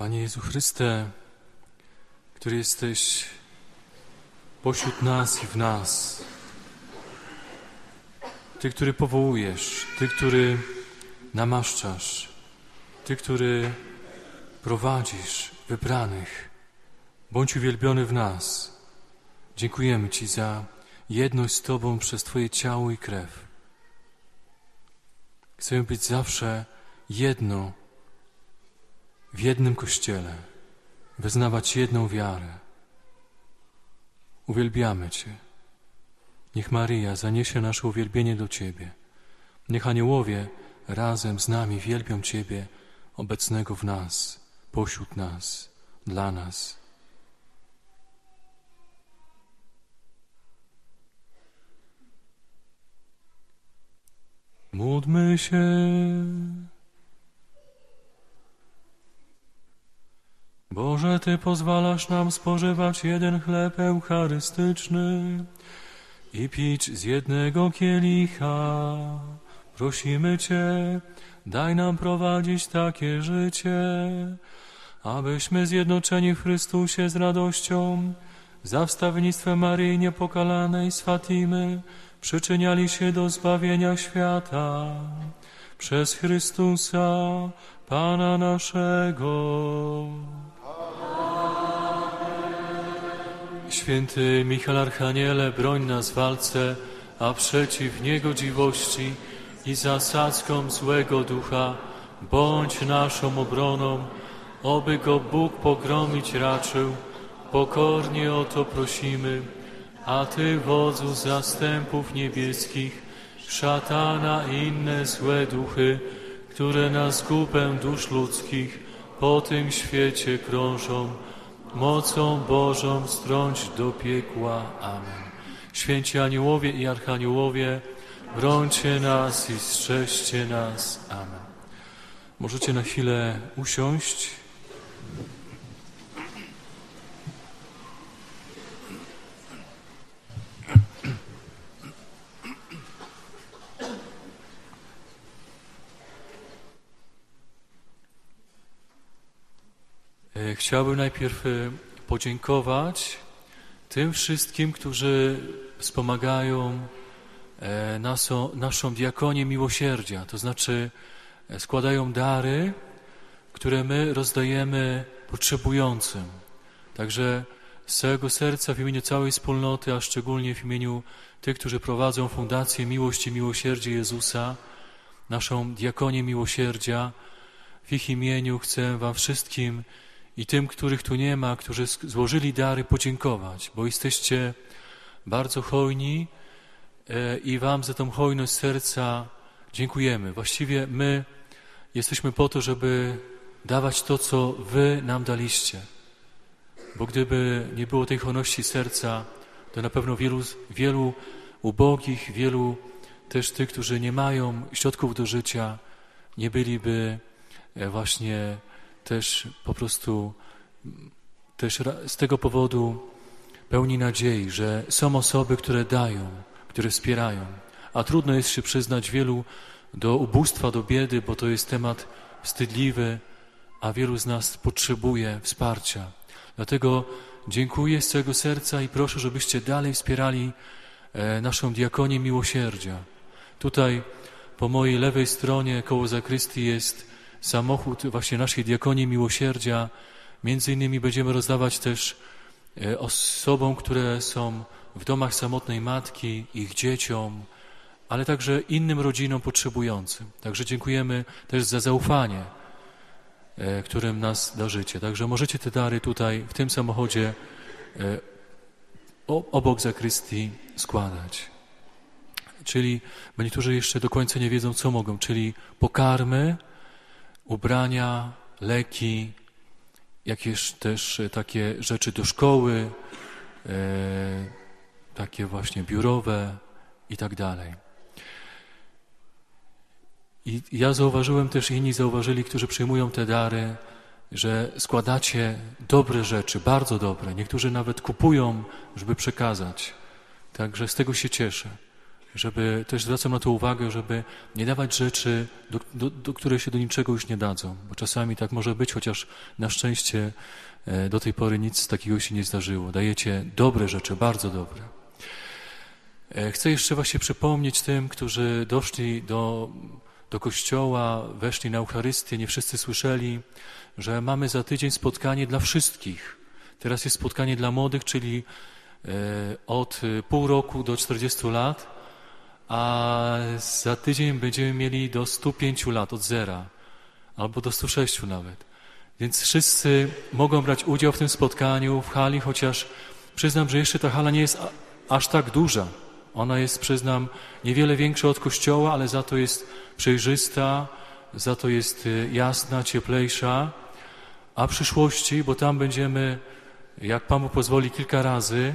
Panie Jezu Chryste, który jesteś pośród nas i w nas. Ty, który powołujesz, Ty, który namaszczasz, Ty, który prowadzisz wybranych. Bądź uwielbiony w nas. Dziękujemy Ci za jedność z Tobą przez Twoje ciało i krew. Chcemy być zawsze jedno w jednym kościele, wyznawać jedną wiarę. Uwielbiamy Cię. Niech Maryja zaniesie nasze uwielbienie do Ciebie. Niech aniołowie razem z nami wielbią Ciebie, obecnego w nas, pośród nas, dla nas. Módlmy się. Boże, Ty pozwalasz nam spożywać jeden chleb eucharystyczny i pić z jednego kielicha. Prosimy Cię, daj nam prowadzić takie życie, abyśmy zjednoczeni w Chrystusie z radością, za wstawnictwem Maryi Niepokalanej z Fatimy, przyczyniali się do zbawienia świata. Przez Chrystusa, Pana naszego. Święty Michał Archaniele, broń nas w walce, a przeciw niegodziwości i zasadzkom złego ducha, bądź naszą obroną, oby go Bóg pogromić raczył. Pokornie o to prosimy, a Ty, wodzu zastępów niebieskich, szatana i inne złe duchy, które na zgubę dusz ludzkich po tym świecie krążą, mocą Bożą strąć do piekła. Amen. Święci aniołowie i archaniołowie, brońcie nas i strzeżcie nas. Amen. Możecie na chwilę usiąść. Chciałbym najpierw e, podziękować tym wszystkim, którzy wspomagają e, naszą, naszą diakonię miłosierdzia, to znaczy składają dary, które my rozdajemy potrzebującym. Także z całego serca w imieniu całej wspólnoty, a szczególnie w imieniu tych, którzy prowadzą Fundację Miłość i Miłosierdzie Jezusa, naszą diakonię miłosierdzia, w ich imieniu chcę Wam wszystkim i tym, których tu nie ma, którzy złożyli dary, podziękować, bo jesteście bardzo hojni e, i Wam za tą hojność serca dziękujemy. Właściwie my jesteśmy po to, żeby dawać to, co Wy nam daliście. Bo gdyby nie było tej hojności serca, to na pewno wielu, wielu ubogich, wielu też tych, którzy nie mają środków do życia, nie byliby e, właśnie też po prostu też z tego powodu pełni nadziei, że są osoby, które dają, które wspierają. A trudno jest się przyznać wielu do ubóstwa, do biedy, bo to jest temat wstydliwy, a wielu z nas potrzebuje wsparcia. Dlatego dziękuję z całego serca i proszę, żebyście dalej wspierali e, naszą diakonię miłosierdzia. Tutaj po mojej lewej stronie koło zakrystii jest samochód właśnie naszej diakonii miłosierdzia. Między innymi będziemy rozdawać też e, osobom, które są w domach samotnej matki, ich dzieciom, ale także innym rodzinom potrzebującym. Także dziękujemy też za zaufanie, e, którym nas darzycie. Także możecie te dary tutaj w tym samochodzie e, obok zakrystii składać. Czyli, niektórzy jeszcze do końca nie wiedzą, co mogą, czyli pokarmy, ubrania, leki, jakieś też e, takie rzeczy do szkoły, e, takie właśnie biurowe i tak dalej. I ja zauważyłem też, inni zauważyli, którzy przyjmują te dary, że składacie dobre rzeczy, bardzo dobre. Niektórzy nawet kupują, żeby przekazać. Także z tego się cieszę. Żeby też zwracam na to uwagę, żeby nie dawać rzeczy, do, do, do które się do niczego już nie dadzą, bo czasami tak może być, chociaż na szczęście e, do tej pory nic takiego się nie zdarzyło. Dajecie dobre rzeczy, bardzo dobre. E, chcę jeszcze właśnie przypomnieć tym, którzy doszli do, do kościoła, weszli na Eucharystię, nie wszyscy słyszeli, że mamy za tydzień spotkanie dla wszystkich. Teraz jest spotkanie dla młodych, czyli e, od pół roku do 40 lat a za tydzień będziemy mieli do 105 lat od zera, albo do 106 nawet. Więc wszyscy mogą brać udział w tym spotkaniu w hali, chociaż przyznam, że jeszcze ta hala nie jest aż tak duża. Ona jest, przyznam, niewiele większa od kościoła, ale za to jest przejrzysta, za to jest y, jasna, cieplejsza. A w przyszłości, bo tam będziemy, jak Pan pozwoli, kilka razy,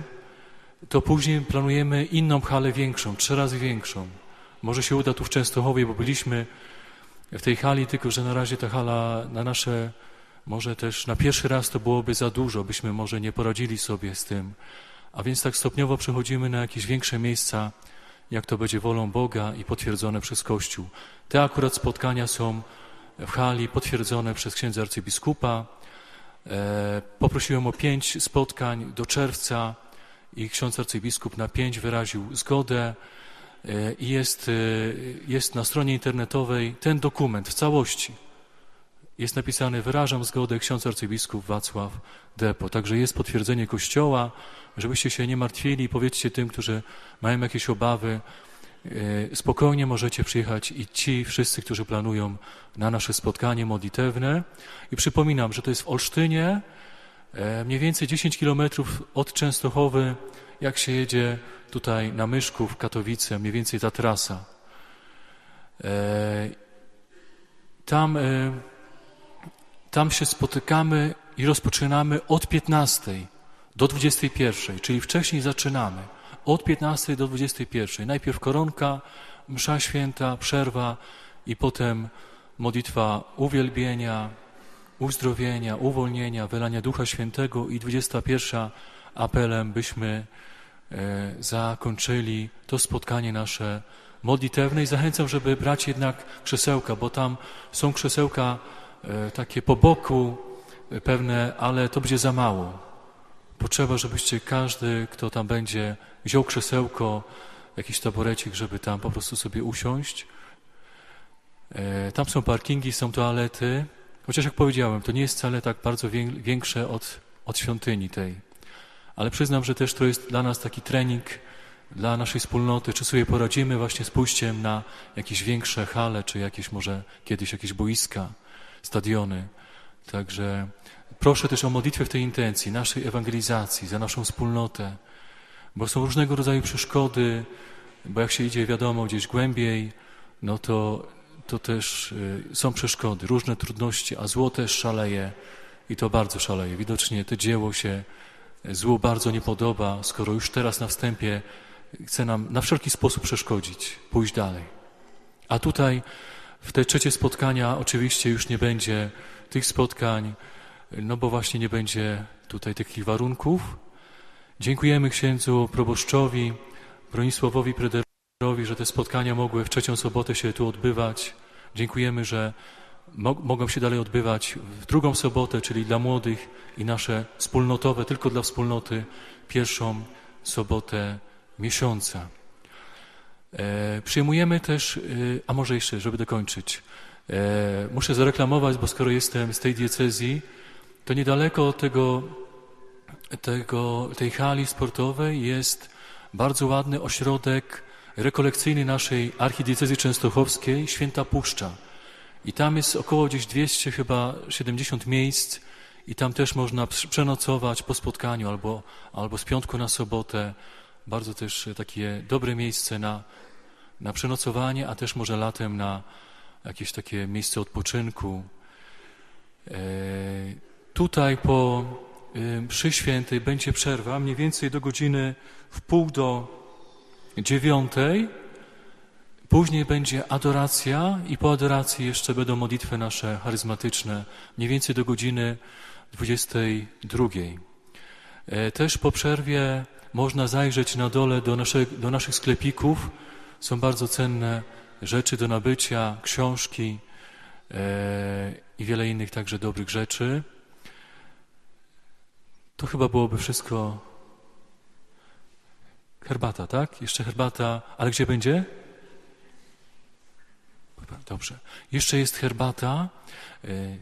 to później planujemy inną halę większą, trzy razy większą. Może się uda tu w Częstochowie, bo byliśmy w tej hali, tylko że na razie ta hala na nasze, może też na pierwszy raz to byłoby za dużo, byśmy może nie poradzili sobie z tym. A więc tak stopniowo przechodzimy na jakieś większe miejsca, jak to będzie wolą Boga i potwierdzone przez Kościół. Te akurat spotkania są w hali potwierdzone przez księdza arcybiskupa. E, poprosiłem o pięć spotkań do czerwca i ksiądz arcybiskup na pięć wyraził zgodę e, i jest, e, jest na stronie internetowej ten dokument w całości. Jest napisane wyrażam zgodę ksiądz arcybiskup Wacław Depo. Także jest potwierdzenie Kościoła, żebyście się nie martwili. Powiedzcie tym, którzy mają jakieś obawy, e, spokojnie możecie przyjechać i ci wszyscy, którzy planują na nasze spotkanie modlitewne. I przypominam, że to jest w Olsztynie, mniej więcej 10 kilometrów od Częstochowy, jak się jedzie tutaj na Myszków, Katowice, mniej więcej ta trasa. E, tam, e, tam się spotykamy i rozpoczynamy od 15 do 21, czyli wcześniej zaczynamy. Od 15 do 21. Najpierw koronka, msza święta, przerwa i potem modlitwa uwielbienia, uzdrowienia, uwolnienia, wylania Ducha Świętego i 21 apelem byśmy e, zakończyli to spotkanie nasze modlitewne i zachęcam, żeby brać jednak krzesełka, bo tam są krzesełka e, takie po boku e, pewne, ale to będzie za mało. Potrzeba, żebyście każdy, kto tam będzie, wziął krzesełko, jakiś taborecik, żeby tam po prostu sobie usiąść. Tam są parkingi, są toalety. Chociaż jak powiedziałem, to nie jest wcale tak bardzo większe od, od świątyni tej. Ale przyznam, że też to jest dla nas taki trening dla naszej wspólnoty, czy sobie poradzimy właśnie z pójściem na jakieś większe hale, czy jakieś może kiedyś jakieś boiska, stadiony. Także proszę też o modlitwę w tej intencji, naszej ewangelizacji, za naszą wspólnotę, bo są różnego rodzaju przeszkody, bo jak się idzie, wiadomo, gdzieś głębiej, no to to też y, są przeszkody, różne trudności, a zło też szaleje i to bardzo szaleje. Widocznie to dzieło się złu bardzo nie podoba, skoro już teraz na wstępie chce nam na wszelki sposób przeszkodzić, pójść dalej. A tutaj w te trzecie spotkania oczywiście już nie będzie tych spotkań, no bo właśnie nie będzie tutaj takich warunków. Dziękujemy księdzu proboszczowi, Bronisławowi Prederowi, że te spotkania mogły w trzecią sobotę się tu odbywać. Dziękujemy, że mogą się dalej odbywać w drugą sobotę, czyli dla młodych i nasze wspólnotowe, tylko dla wspólnoty, pierwszą sobotę miesiąca. E, przyjmujemy też, e, a może jeszcze, żeby dokończyć, e, muszę zareklamować, bo skoro jestem z tej diecezji, to niedaleko tego, tego, tej hali sportowej jest bardzo ładny ośrodek rekolekcyjny naszej archidiecezji częstochowskiej, Święta Puszcza. I tam jest około gdzieś 200, chyba 70 miejsc i tam też można przenocować po spotkaniu albo, albo z piątku na sobotę. Bardzo też takie dobre miejsce na, na przenocowanie, a też może latem na jakieś takie miejsce odpoczynku. E, tutaj po e, mszy świętej będzie przerwa, mniej więcej do godziny w pół do dziewiątej. Później będzie adoracja i po adoracji jeszcze będą modlitwy nasze charyzmatyczne, mniej więcej do godziny 22. E, też po przerwie można zajrzeć na dole do, nasze, do naszych sklepików, Są bardzo cenne rzeczy do nabycia, książki e, i wiele innych także dobrych rzeczy. To chyba byłoby wszystko. Herbata, tak? Jeszcze herbata, ale gdzie będzie? Dobrze. Jeszcze jest herbata. E,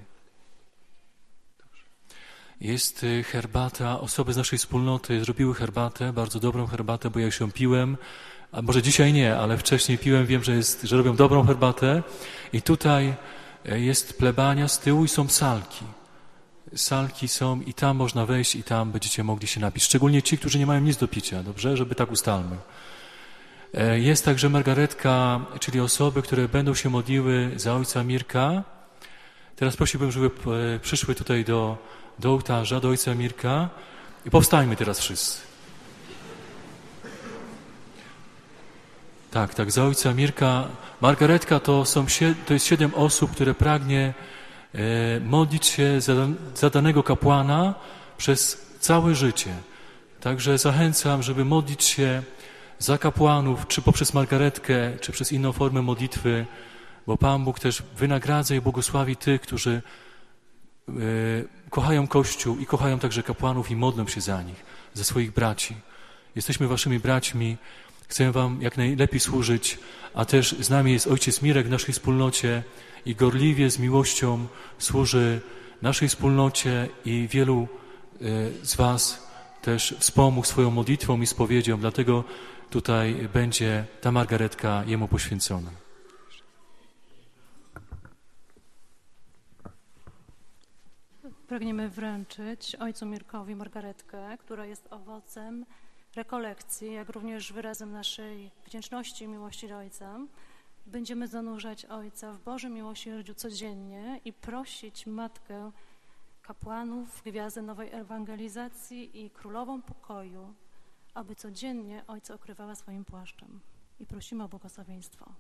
jest e, herbata. Osoby z naszej wspólnoty zrobiły herbatę, bardzo dobrą herbatę, bo ja się piłem. A może dzisiaj nie, ale wcześniej piłem, wiem, że, jest, że robią dobrą herbatę. I tutaj e, jest plebania z tyłu i są salki. Salki są i tam można wejść i tam będziecie mogli się napić. Szczególnie ci, którzy nie mają nic do picia, dobrze? Żeby tak ustalmy. E, jest także margaretka, czyli osoby, które będą się modliły za ojca Mirka. Teraz prosiłbym, żeby e, przyszły tutaj do, do ołtarza, do ojca Mirka i powstajmy teraz wszyscy. Tak, tak, za ojca Mirka. Margaretka to, są, to jest siedem osób, które pragnie modlić się za, za danego kapłana przez całe życie. Także zachęcam, żeby modlić się za kapłanów, czy poprzez margaretkę, czy przez inną formę modlitwy, bo Pan Bóg też wynagradza i błogosławi tych, którzy e, kochają Kościół i kochają także kapłanów i modlą się za nich, za swoich braci. Jesteśmy waszymi braćmi, chcemy wam jak najlepiej służyć, a też z nami jest Ojciec Mirek w naszej wspólnocie i gorliwie z miłością służy naszej wspólnocie i wielu e, z was też wspomógł swoją modlitwą i spowiedzią, dlatego tutaj będzie ta margaretka Jemu poświęcona. Pragniemy wręczyć Ojcu Mirkowi margaretkę, która jest owocem rekolekcji, jak również wyrazem naszej wdzięczności i miłości do Ojca. Będziemy zanurzać Ojca w Bożym miłosierdziu codziennie i prosić Matkę kapłanów, Gwiazdę Nowej Ewangelizacji i Królową Pokoju, aby codziennie Ojca okrywała swoim płaszczem. I prosimy o błogosławieństwo.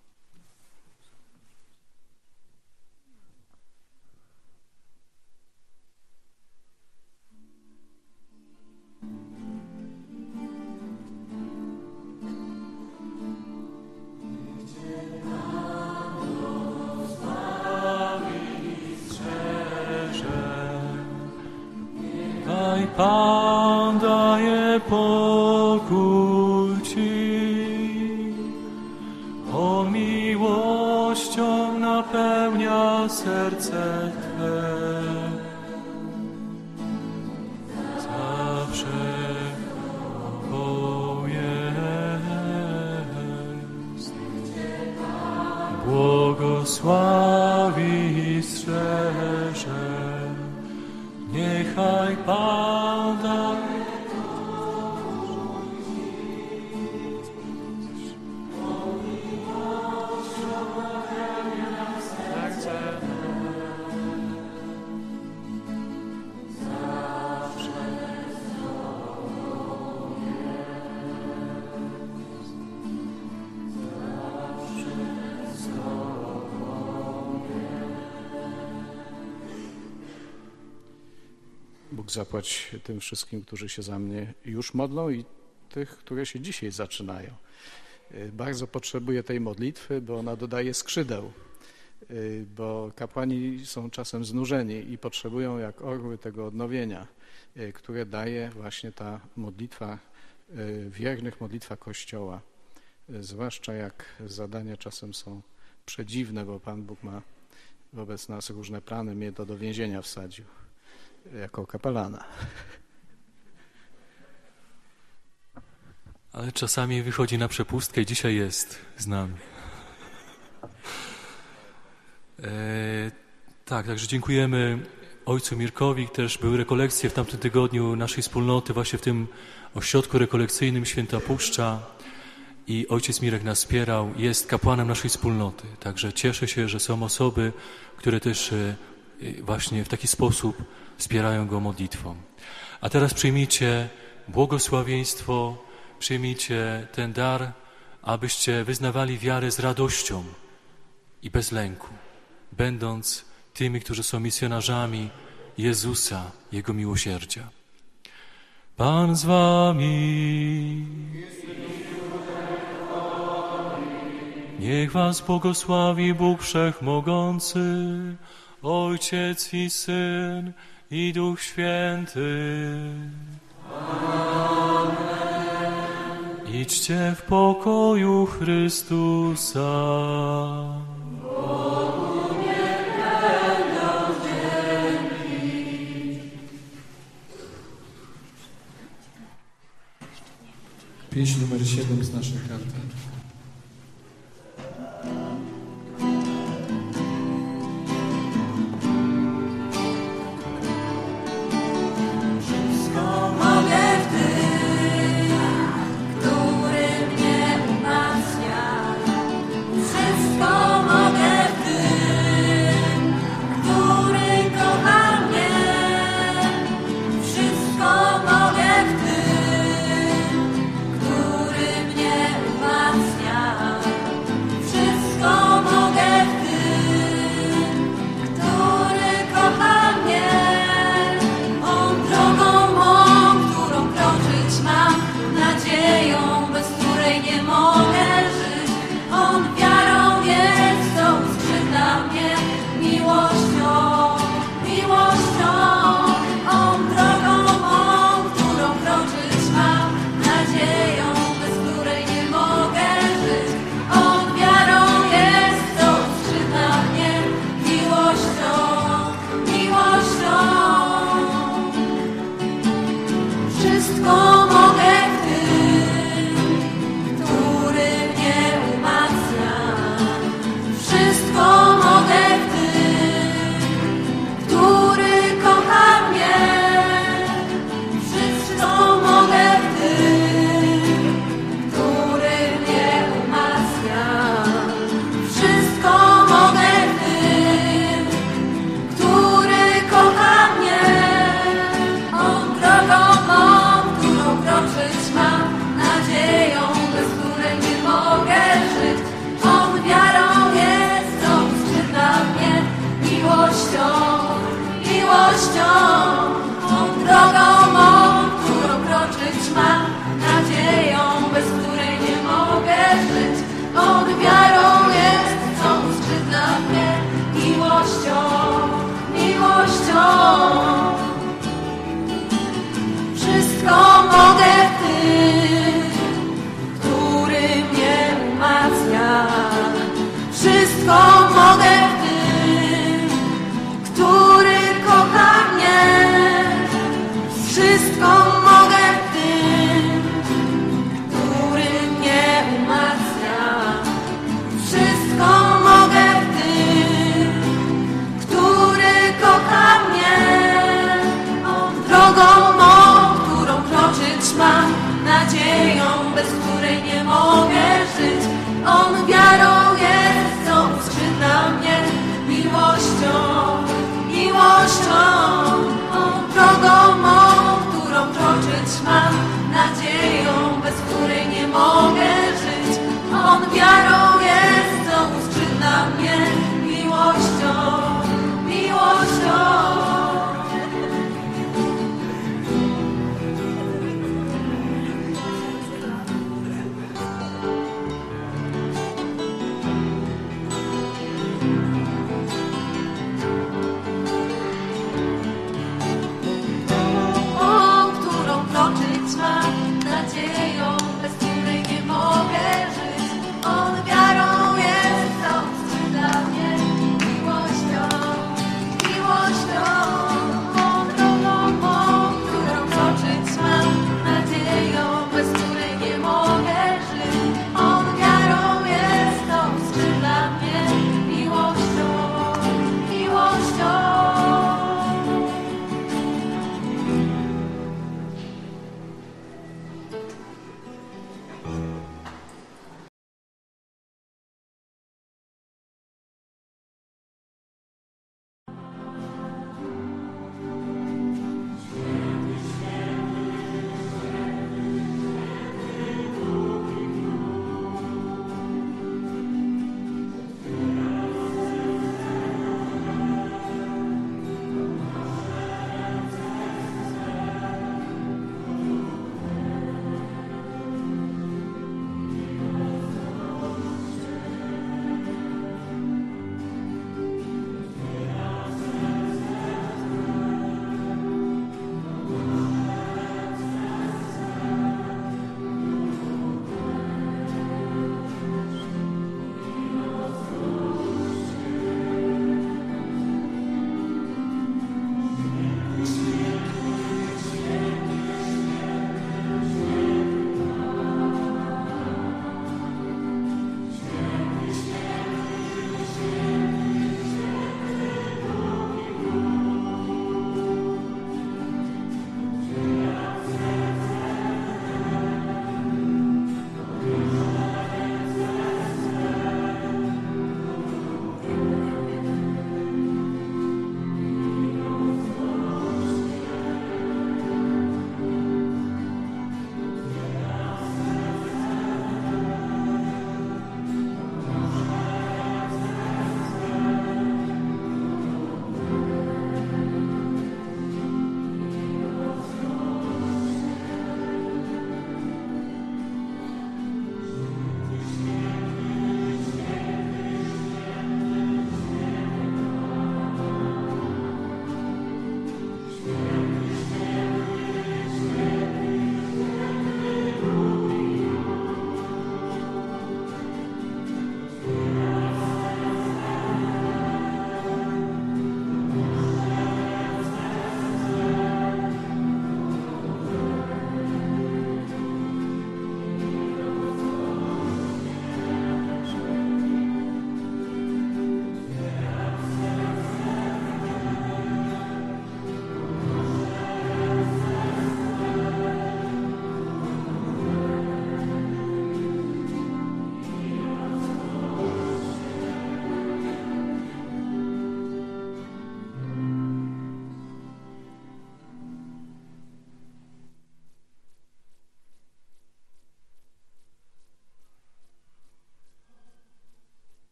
Pan daje pokój Ci. On miłością napełnia serce Twe. Zawsze jest. Błogosławi strzeże. Niechaj pada zapłać tym wszystkim, którzy się za mnie już modlą i tych, które się dzisiaj zaczynają. Y, bardzo potrzebuję tej modlitwy, bo ona dodaje skrzydeł, y, bo kapłani są czasem znużeni i potrzebują jak orły tego odnowienia, y, które daje właśnie ta modlitwa wiernych, modlitwa Kościoła. Zwłaszcza jak zadania czasem są przedziwne, bo Pan Bóg ma wobec nas różne plany, mnie to do więzienia wsadził jako kapelana. Ale czasami wychodzi na przepustkę i dzisiaj jest z nami. E, tak, także dziękujemy ojcu Mirkowi. Też były rekolekcje w tamtym tygodniu naszej wspólnoty, właśnie w tym ośrodku rekolekcyjnym Święta Puszcza. I ojciec Mirek nas wspierał, jest kapłanem naszej wspólnoty. Także cieszę się, że są osoby, które też e, właśnie w taki sposób wspierają go modlitwą. A teraz przyjmijcie błogosławieństwo, przyjmijcie ten dar, abyście wyznawali wiarę z radością i bez lęku, będąc tymi, którzy są misjonarzami Jezusa, Jego miłosierdzia. Pan z wami. Niech was błogosławi Bóg Wszechmogący, Ojciec i Syn, i Duch Święty. Amen. Idźcie w pokoju Chrystusa. Pieśń numer 7 z naszej karty.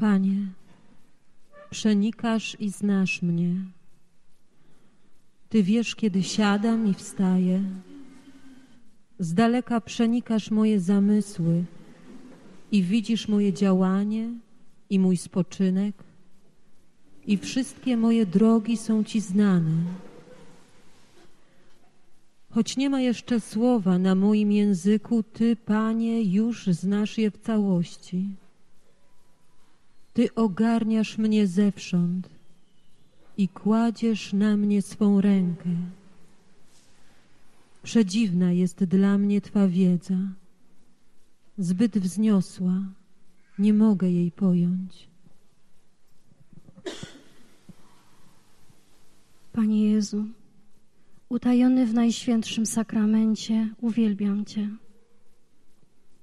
Panie, przenikasz i znasz mnie. Ty wiesz, kiedy siadam i wstaję. Z daleka przenikasz moje zamysły i widzisz moje działanie i mój spoczynek, i wszystkie moje drogi są Ci znane. Choć nie ma jeszcze słowa na moim języku, Ty, Panie, już znasz je w całości. Ty ogarniasz mnie zewsząd i kładziesz na mnie swą rękę. Przedziwna jest dla mnie Twa wiedza, zbyt wzniosła, nie mogę jej pojąć. Panie Jezu, utajony w Najświętszym Sakramencie, uwielbiam Cię.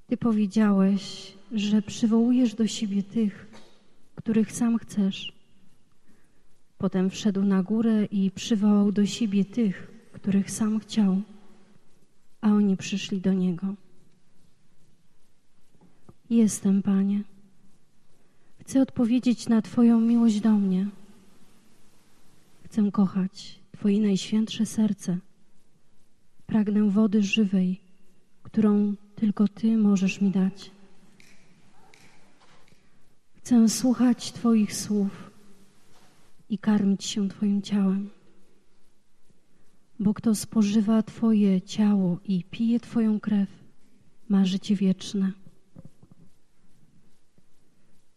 Ty powiedziałeś, że przywołujesz do siebie tych, których sam chcesz. Potem wszedł na górę i przywołał do siebie tych, których sam chciał, a oni przyszli do Niego. Jestem, Panie. Chcę odpowiedzieć na Twoją miłość do mnie. Chcę kochać Twoje najświętsze serce. Pragnę wody żywej, którą tylko Ty możesz mi dać. Chcę słuchać Twoich słów i karmić się Twoim ciałem. Bo kto spożywa Twoje ciało i pije Twoją krew, ma życie wieczne.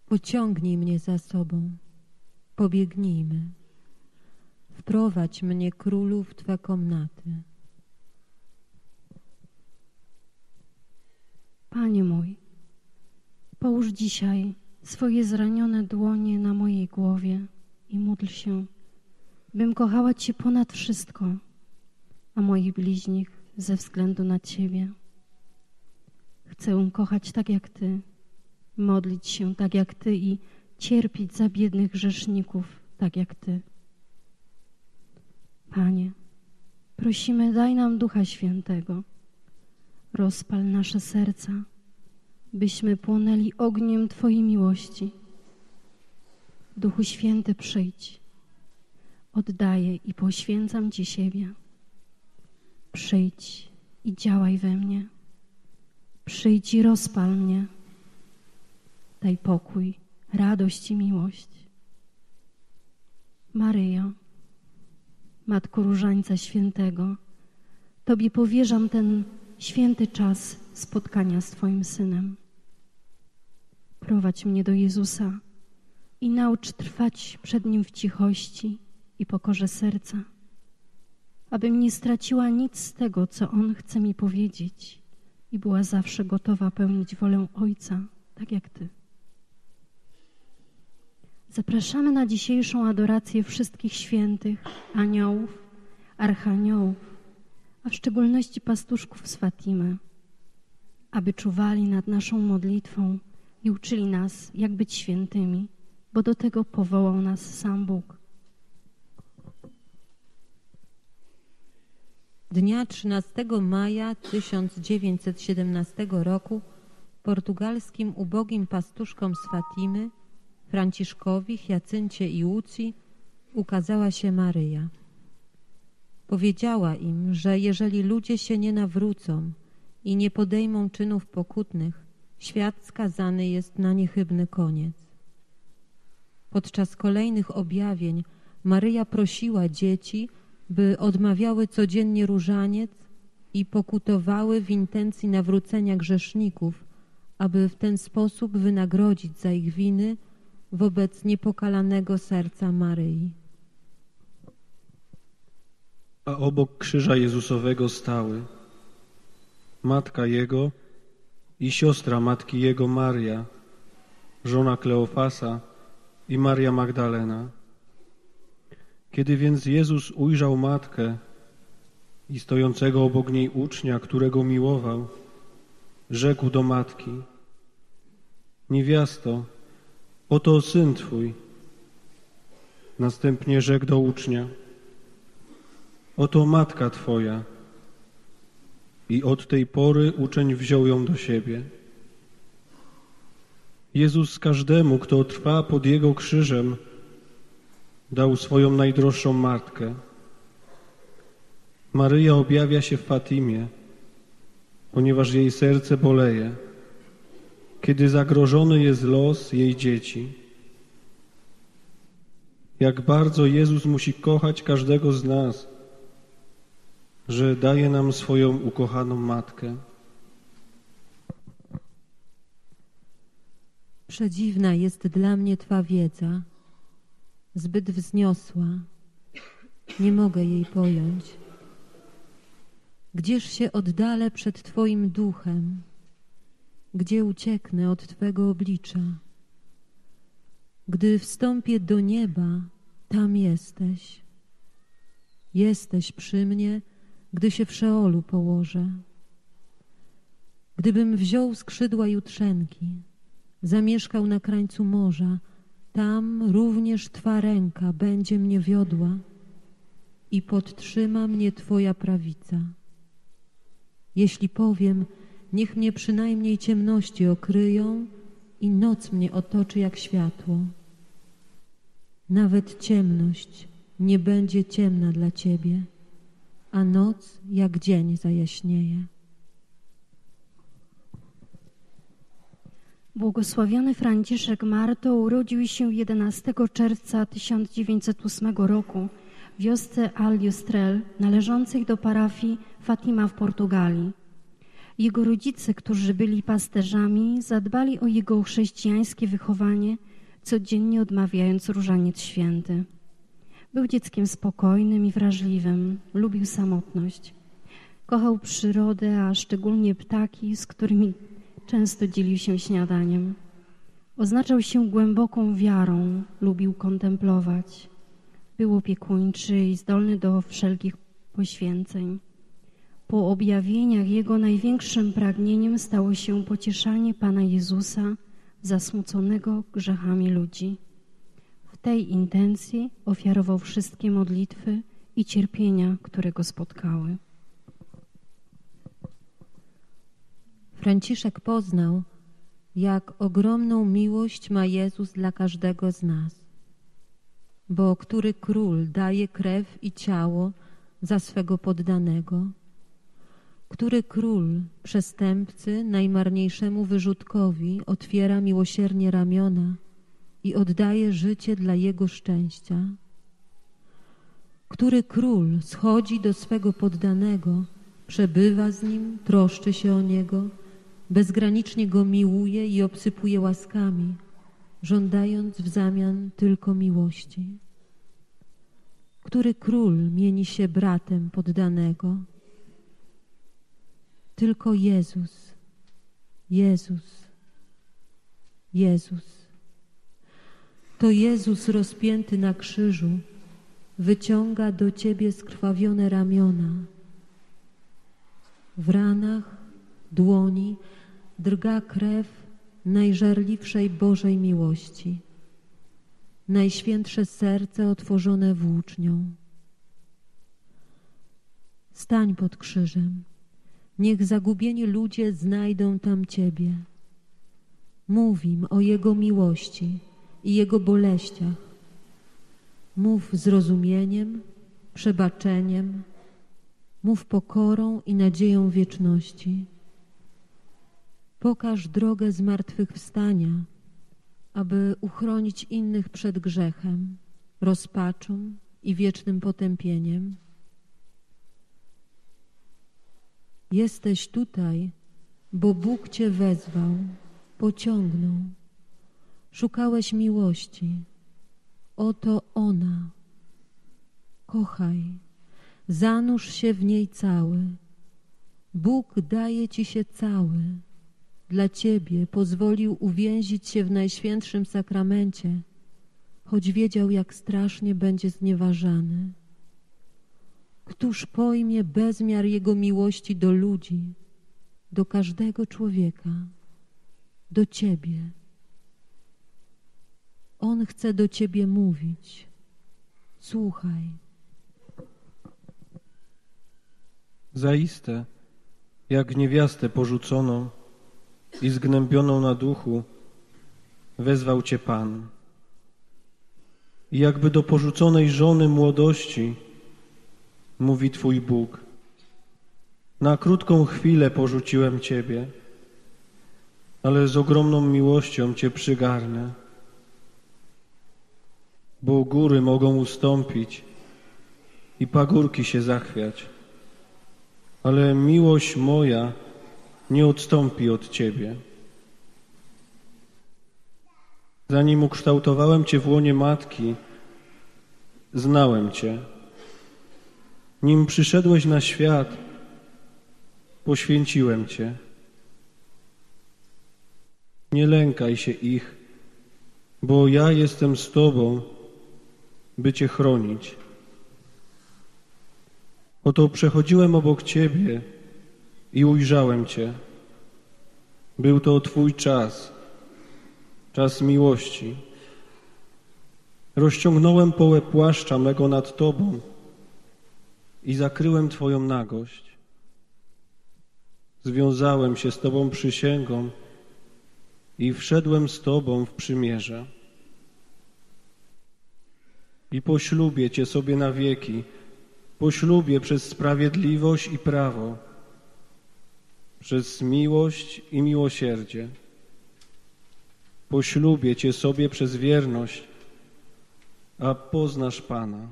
Pociągnij mnie za sobą, pobiegnijmy. Wprowadź mnie, królu, w Twe komnaty. Panie mój, połóż dzisiaj swoje zranione dłonie na mojej głowie i módl się, bym kochała Cię ponad wszystko, a moich bliźnich ze względu na Ciebie. Chcę kochać tak jak Ty, modlić się tak jak Ty i cierpieć za biednych grzeszników tak jak Ty. Panie, prosimy, daj nam Ducha Świętego. Rozpal nasze serca, byśmy płonęli ogniem Twojej miłości. Duchu Święty, przyjdź. Oddaję i poświęcam Ci siebie. Przyjdź i działaj we mnie. Przyjdź i rozpal mnie. Daj pokój, radość i miłość. Maryjo, Matko Różańca Świętego, Tobie powierzam ten święty czas spotkania z Twoim Synem. Prowadź mnie do Jezusa i naucz trwać przed Nim w cichości i pokorze serca, abym nie straciła nic z tego, co On chce mi powiedzieć i była zawsze gotowa pełnić wolę Ojca, tak jak Ty. Zapraszamy na dzisiejszą adorację wszystkich świętych, aniołów, archaniołów, a w szczególności pastuszków z Fatimy, aby czuwali nad naszą modlitwą i uczyli nas, jak być świętymi, bo do tego powołał nas sam Bóg. Dnia 13 maja 1917 roku portugalskim ubogim pastuszkom z Fatimy, Franciszkowi, Hiacyncie i Łucji ukazała się Maryja. Powiedziała im, że jeżeli ludzie się nie nawrócą i nie podejmą czynów pokutnych, świat skazany jest na niechybny koniec. Podczas kolejnych objawień Maryja prosiła dzieci, by odmawiały codziennie różaniec i pokutowały w intencji nawrócenia grzeszników, aby w ten sposób wynagrodzić za ich winy wobec niepokalanego serca Maryi. A obok krzyża Jezusowego stały matka Jego i siostra matki Jego Maria, żona Kleofasa i Maria Magdalena. Kiedy więc Jezus ujrzał matkę i stojącego obok niej ucznia, którego miłował, rzekł do matki: Niewiasto, oto syn twój. Następnie rzekł do ucznia: Oto matka twoja. I od tej pory uczeń wziął ją do siebie. Jezus każdemu, kto trwa pod Jego krzyżem, dał swoją najdroższą matkę. Maryja objawia się w Fatimie, ponieważ jej serce boleje, kiedy zagrożony jest los jej dzieci. Jak bardzo Jezus musi kochać każdego z nas, że daje nam swoją ukochaną matkę. Przedziwna jest dla mnie Twa wiedza, zbyt wzniosła, nie mogę jej pojąć. Gdzież się oddalę przed Twoim duchem, gdzie ucieknę od Twego oblicza? Gdy wstąpię do nieba, tam jesteś. Jesteś przy mnie, gdy się w Szeolu położę. Gdybym wziął skrzydła jutrzenki, zamieszkał na krańcu morza, tam również Twa ręka będzie mnie wiodła i podtrzyma mnie Twoja prawica. Jeśli powiem, niech mnie przynajmniej ciemności okryją i noc mnie otoczy jak światło. Nawet ciemność nie będzie ciemna dla Ciebie, a noc jak dzień zajaśnieje. Błogosławiony Franciszek Marto urodził się 11 czerwca 1908 roku w wiosce Aljustrel należącej do parafii Fatima w Portugalii. Jego rodzice, którzy byli pasterzami, zadbali o jego chrześcijańskie wychowanie, codziennie odmawiając różaniec święty. Był dzieckiem spokojnym i wrażliwym, lubił samotność. Kochał przyrodę, a szczególnie ptaki, z którymi często dzielił się śniadaniem. Oznaczał się głęboką wiarą, lubił kontemplować. Był opiekuńczy i zdolny do wszelkich poświęceń. Po objawieniach jego największym pragnieniem stało się pocieszanie Pana Jezusa, zasmuconego grzechami ludzi. Tej intencji ofiarował wszystkie modlitwy i cierpienia, które go spotkały. Franciszek poznał, jak ogromną miłość ma Jezus dla każdego z nas. Bo który król daje krew i ciało za swego poddanego? Który król przestępcy, najmarniejszemu wyrzutkowi otwiera miłosiernie ramiona i oddaje życie dla jego szczęścia? Który król schodzi do swego poddanego, przebywa z nim, troszczy się o niego, bezgranicznie go miłuje i obsypuje łaskami, żądając w zamian tylko miłości. Który król mieni się bratem poddanego? Tylko Jezus, Jezus, Jezus. To Jezus rozpięty na krzyżu wyciąga do Ciebie skrwawione ramiona. W ranach, dłoni, drga krew najżarliwszej Bożej miłości, najświętsze serce otworzone włócznią. Stań pod krzyżem, niech zagubieni ludzie znajdą tam Ciebie. Mów im o Jego miłości i Jego boleściach. Mów zrozumieniem, przebaczeniem, mów pokorą i nadzieją wieczności. Pokaż drogę zmartwychwstania, aby uchronić innych przed grzechem, rozpaczą i wiecznym potępieniem. Jesteś tutaj, bo Bóg Cię wezwał, pociągnął. Szukałeś miłości. Oto ona. Kochaj, zanurz się w niej cały. Bóg daje Ci się cały dla Ciebie pozwolił uwięzić się w Najświętszym Sakramencie, choć wiedział, jak strasznie będzie znieważany. Któż pojmie bezmiar Jego miłości do ludzi, do każdego człowieka, do Ciebie? On chce do Ciebie mówić. Słuchaj. Zaiste, jak niewiastę porzuconą, i zgnębioną na duchu, wezwał Cię Pan. I jakby do porzuconej żony młodości mówi Twój Bóg. Na krótką chwilę porzuciłem Ciebie, ale z ogromną miłością Cię przygarnę. Bo góry mogą ustąpić i pagórki się zachwiać, ale miłość moja nie odstąpi od Ciebie. Zanim ukształtowałem Cię w łonie matki, znałem Cię. Nim przyszedłeś na świat, poświęciłem Cię. Nie lękaj się ich, bo ja jestem z Tobą, by Cię chronić. Oto przechodziłem obok Ciebie i ujrzałem Cię. Był to Twój czas, czas miłości. Rozciągnąłem połę płaszcza mego nad Tobą i zakryłem Twoją nagość. Związałem się z Tobą przysięgą i wszedłem z Tobą w przymierze. I poślubię Cię sobie na wieki, poślubię przez sprawiedliwość i prawo, przez miłość i miłosierdzie. Poślubię Cię sobie przez wierność, a poznasz Pana.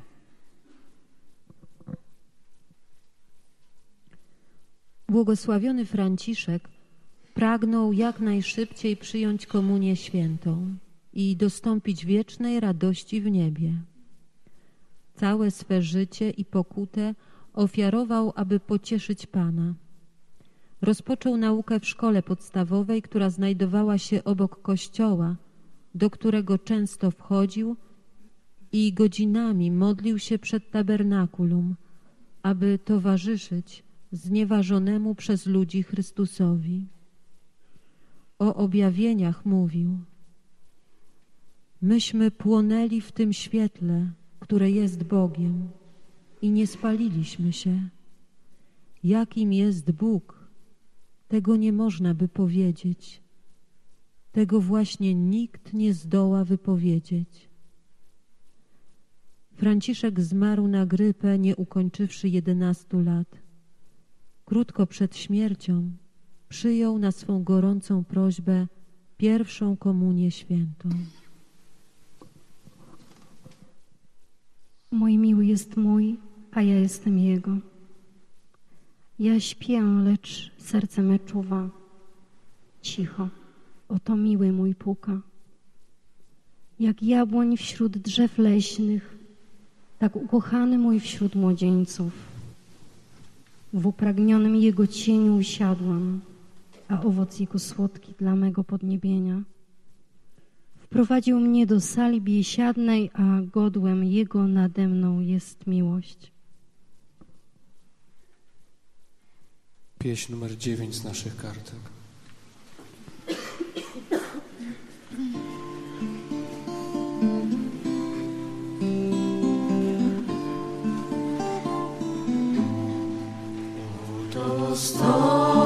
Błogosławiony Franciszek pragnął jak najszybciej przyjąć komunię świętą i dostąpić wiecznej radości w niebie. Całe swe życie i pokutę ofiarował, aby pocieszyć Pana. Rozpoczął naukę w szkole podstawowej, która znajdowała się obok kościoła, do którego często wchodził i godzinami modlił się przed tabernakulum, aby towarzyszyć znieważonemu przez ludzi Chrystusowi. O objawieniach mówił: Myśmy płonęli w tym świetle, które jest Bogiem, i nie spaliliśmy się. Jakim jest Bóg, tego nie można by powiedzieć. Tego właśnie nikt nie zdoła wypowiedzieć. Franciszek zmarł na grypę, nie ukończywszy jedenastu lat. Krótko przed śmiercią przyjął na swą gorącą prośbę pierwszą komunię świętą. Mój miły jest mój, a ja jestem jego. Ja śpię, lecz serce me czuwa. Cicho, oto miły mój puka. Jak jabłoń wśród drzew leśnych, tak ukochany mój wśród młodzieńców. W upragnionym jego cieniu usiadłam, a owoc jego słodki dla mego podniebienia. Wprowadził mnie do sali biesiadnej, a godłem jego nade mną jest miłość. Pieśń numer 9 z naszych kartek. Stoję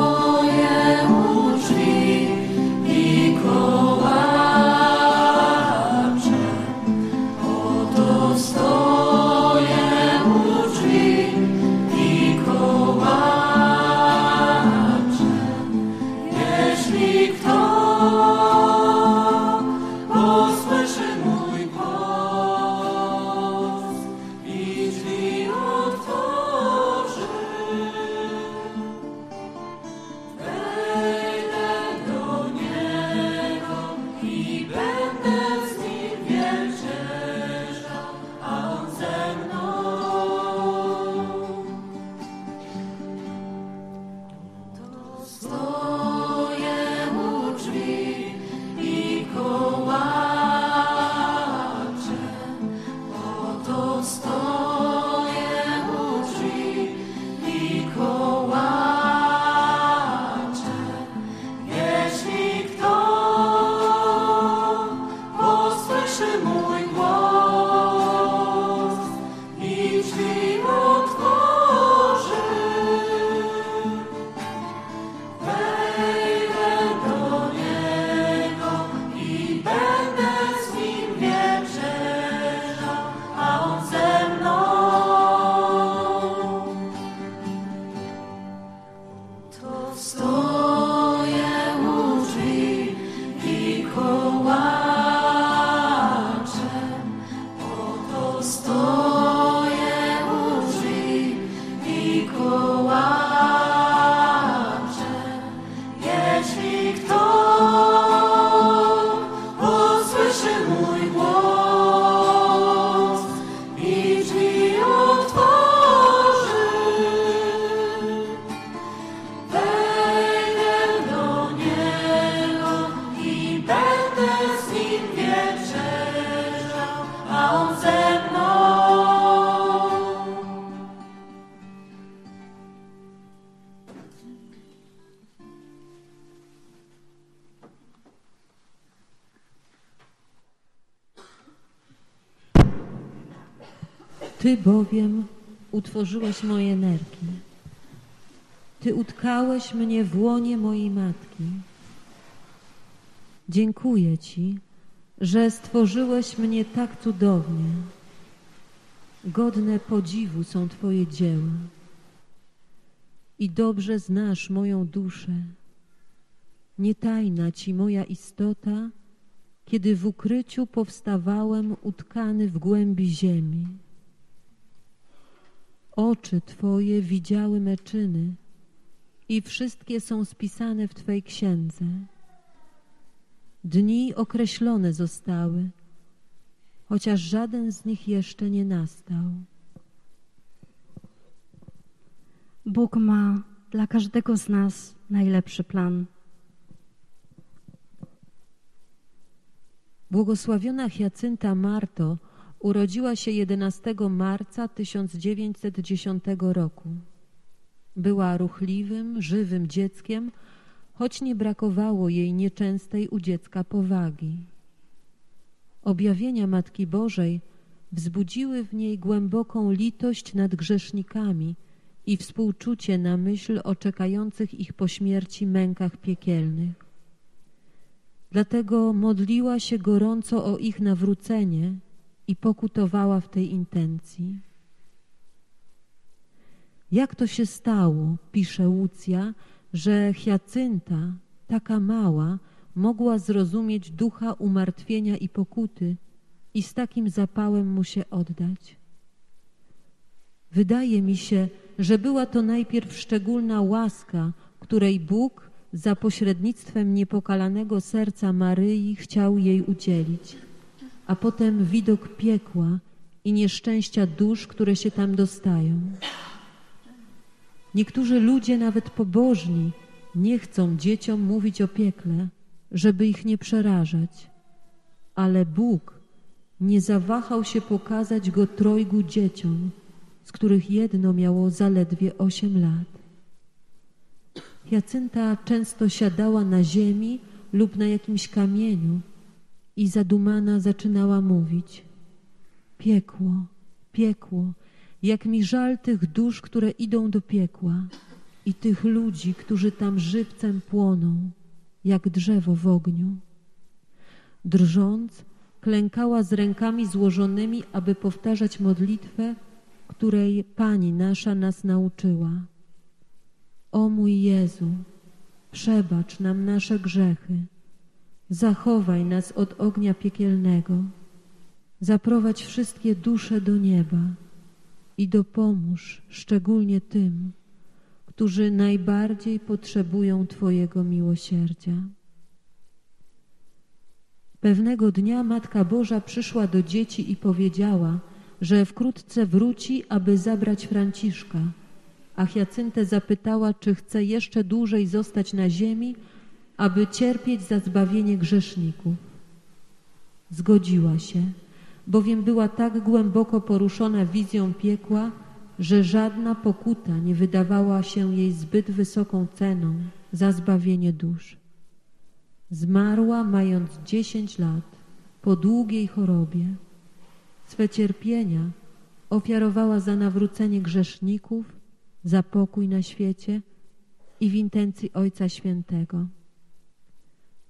bowiem utworzyłeś moje nerki. Ty utkałeś mnie w łonie mojej matki. Dziękuję Ci, że stworzyłeś mnie tak cudownie. Godne podziwu są Twoje dzieła. I dobrze znasz moją duszę. Nietajna Ci moja istota, kiedy w ukryciu powstawałem utkany w głębi ziemi. Oczy Twoje widziały me czyny i wszystkie są spisane w Twej księdze. Dni określone zostały, chociaż żaden z nich jeszcze nie nastał. Bóg ma dla każdego z nas najlepszy plan. Błogosławiona Hiacynta Marto urodziła się 11 marca 1910 roku. Była ruchliwym, żywym dzieckiem, choć nie brakowało jej nieczęstej u dziecka powagi. Objawienia Matki Bożej wzbudziły w niej głęboką litość nad grzesznikami i współczucie na myśl o czekających ich po śmierci mękach piekielnych. Dlatego modliła się gorąco o ich nawrócenie i pokutowała w tej intencji. Jak to się stało, pisze Łucja, że Hiacynta, taka mała, mogła zrozumieć ducha umartwienia i pokuty i z takim zapałem mu się oddać? Wydaje mi się, że była to najpierw szczególna łaska, której Bóg za pośrednictwem niepokalanego serca Maryi chciał jej udzielić, a potem widok piekła i nieszczęścia dusz, które się tam dostają. Niektórzy ludzie, nawet pobożni, nie chcą dzieciom mówić o piekle, żeby ich nie przerażać, ale Bóg nie zawahał się pokazać go trojgu dzieciom, z których jedno miało zaledwie osiem lat. Jacynta często siadała na ziemi lub na jakimś kamieniu i zadumana zaczynała mówić: Piekło, piekło, jak mi żal tych dusz, które idą do piekła i tych ludzi, którzy tam żywcem płoną, jak drzewo w ogniu. Drżąc, klękała z rękami złożonymi, aby powtarzać modlitwę, której Pani nasza nas nauczyła. O mój Jezu, przebacz nam nasze grzechy, zachowaj nas od ognia piekielnego, zaprowadź wszystkie dusze do nieba i dopomóż szczególnie tym, którzy najbardziej potrzebują Twojego miłosierdzia. Pewnego dnia Matka Boża przyszła do dzieci i powiedziała, że wkrótce wróci, aby zabrać Franciszka, a Hiacyntę zapytała, czy chce jeszcze dłużej zostać na ziemi, aby cierpieć za zbawienie grzeszników. Zgodziła się, bowiem była tak głęboko poruszona wizją piekła, że żadna pokuta nie wydawała się jej zbyt wysoką ceną za zbawienie dusz. Zmarła mając dziesięć lat po długiej chorobie. Swe cierpienia ofiarowała za nawrócenie grzeszników, za pokój na świecie i w intencji Ojca Świętego.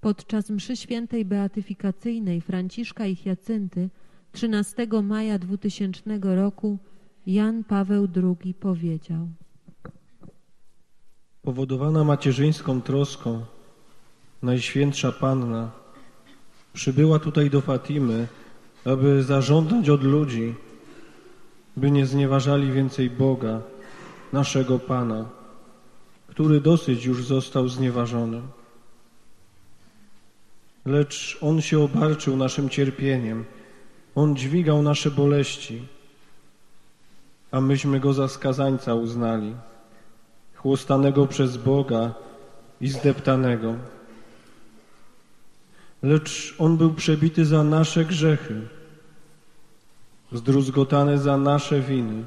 Podczas mszy świętej beatyfikacyjnej Franciszka i Hiacynty 13 maja 2000 roku Jan Paweł II powiedział Powodowana macierzyńską troską, Najświętsza Panna przybyła tutaj do Fatimy, aby zażądać od ludzi, by nie znieważali więcej Boga, naszego Pana, który dosyć już został znieważony. Lecz On się obarczył naszym cierpieniem, On dźwigał nasze boleści, a myśmy Go za skazańca uznali, chłostanego przez Boga i zdeptanego. Lecz On był przebity za nasze grzechy, zdruzgotany za nasze winy.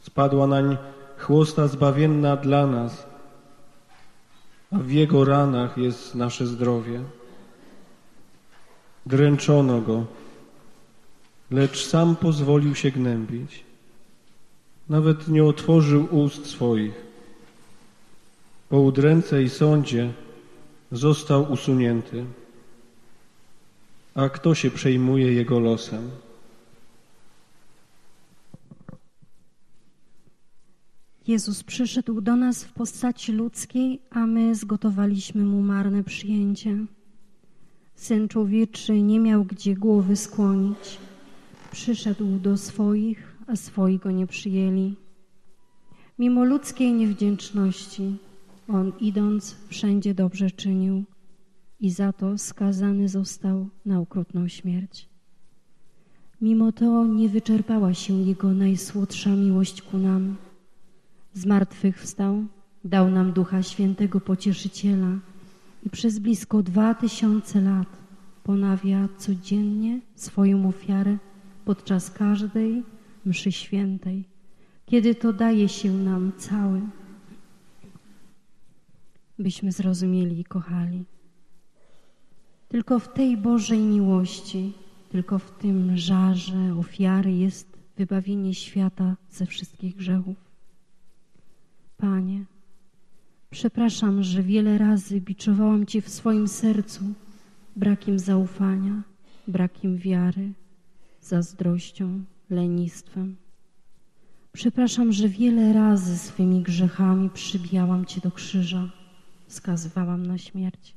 Spadła nań chłosta zbawienna dla nas, a w Jego ranach jest nasze zdrowie. Dręczono Go, lecz Sam pozwolił się gnębić. Nawet nie otworzył ust swoich. Po udręce i sądzie został usunięty. A kto się przejmuje Jego losem? Jezus przyszedł do nas w postaci ludzkiej, a my zgotowaliśmy mu marne przyjęcie. Syn człowieczy nie miał gdzie głowy skłonić. Przyszedł do swoich, a swoi go nie przyjęli. Mimo ludzkiej niewdzięczności, on idąc wszędzie dobrze czynił i za to skazany został na okrutną śmierć. Mimo to nie wyczerpała się jego najsłodsza miłość ku nam. Z martwych wstał, dał nam Ducha Świętego Pocieszyciela i przez blisko dwa tysiące lat ponawia codziennie swoją ofiarę podczas każdej mszy świętej, kiedy to daje się nam cały, byśmy zrozumieli i kochali. Tylko w tej Bożej miłości, tylko w tym żarze ofiary jest wybawienie świata ze wszystkich grzechów. Panie, przepraszam, że wiele razy biczowałam Cię w swoim sercu brakiem zaufania, brakiem wiary, zazdrością, lenistwem. Przepraszam, że wiele razy swymi grzechami przybijałam Cię do krzyża, skazywałam na śmierć.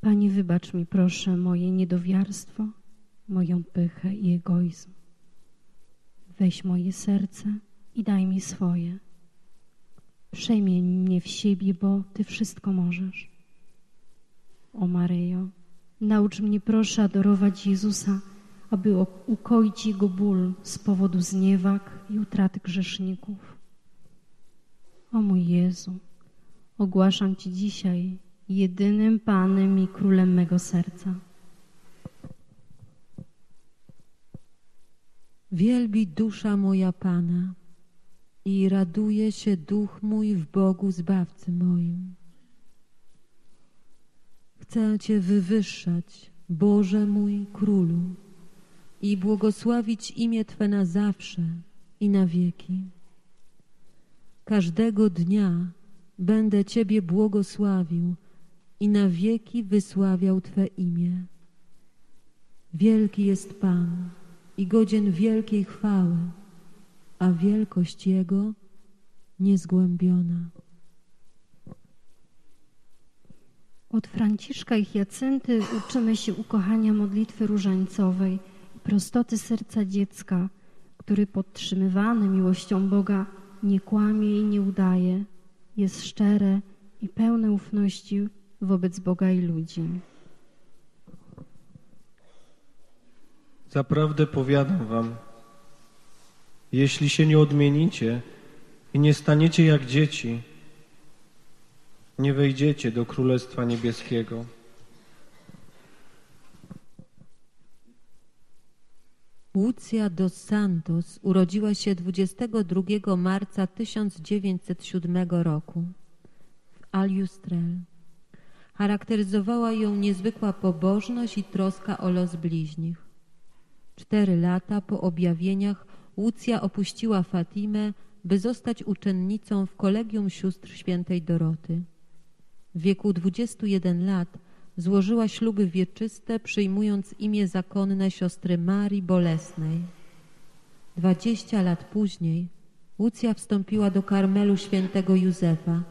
Panie, wybacz mi proszę moje niedowiarstwo, moją pychę i egoizm. Weź moje serce i daj mi swoje. Przejmij mnie w siebie, bo Ty wszystko możesz. O Maryjo, naucz mnie proszę adorować Jezusa, aby ukoić Jego ból z powodu zniewag i utraty grzeszników. O mój Jezu, ogłaszam Ci dzisiaj jedynym Panem i Królem mego serca. Wielbi dusza moja Pana i raduje się duch mój w Bogu Zbawcy moim. Chcę Cię wywyższać, Boże mój Królu, i błogosławić imię Twe na zawsze i na wieki. Każdego dnia będę Ciebie błogosławił i na wieki wysławiał Twe imię. Wielki jest Pan i godzien wielkiej chwały, a wielkość Jego niezgłębiona. Od Franciszka i Hiacynty uczymy się ukochania modlitwy różańcowej i prostoty serca dziecka, który podtrzymywany miłością Boga nie kłamie i nie udaje, jest szczere i pełne ufności wobec Boga i ludzi. Zaprawdę powiadam wam, jeśli się nie odmienicie i nie staniecie jak dzieci, nie wejdziecie do Królestwa Niebieskiego. Lucia dos Santos urodziła się 22 marca 1907 roku w Aljustrel. Charakteryzowała ją niezwykła pobożność i troska o los bliźnich. Cztery lata po objawieniach Łucja opuściła Fatimę, by zostać uczennicą w kolegium sióstr świętej Doroty. W wieku 21 lat złożyła śluby wieczyste, przyjmując imię zakonne siostry Marii Bolesnej. Dwadzieścia lat później Łucja wstąpiła do Karmelu świętego Józefa,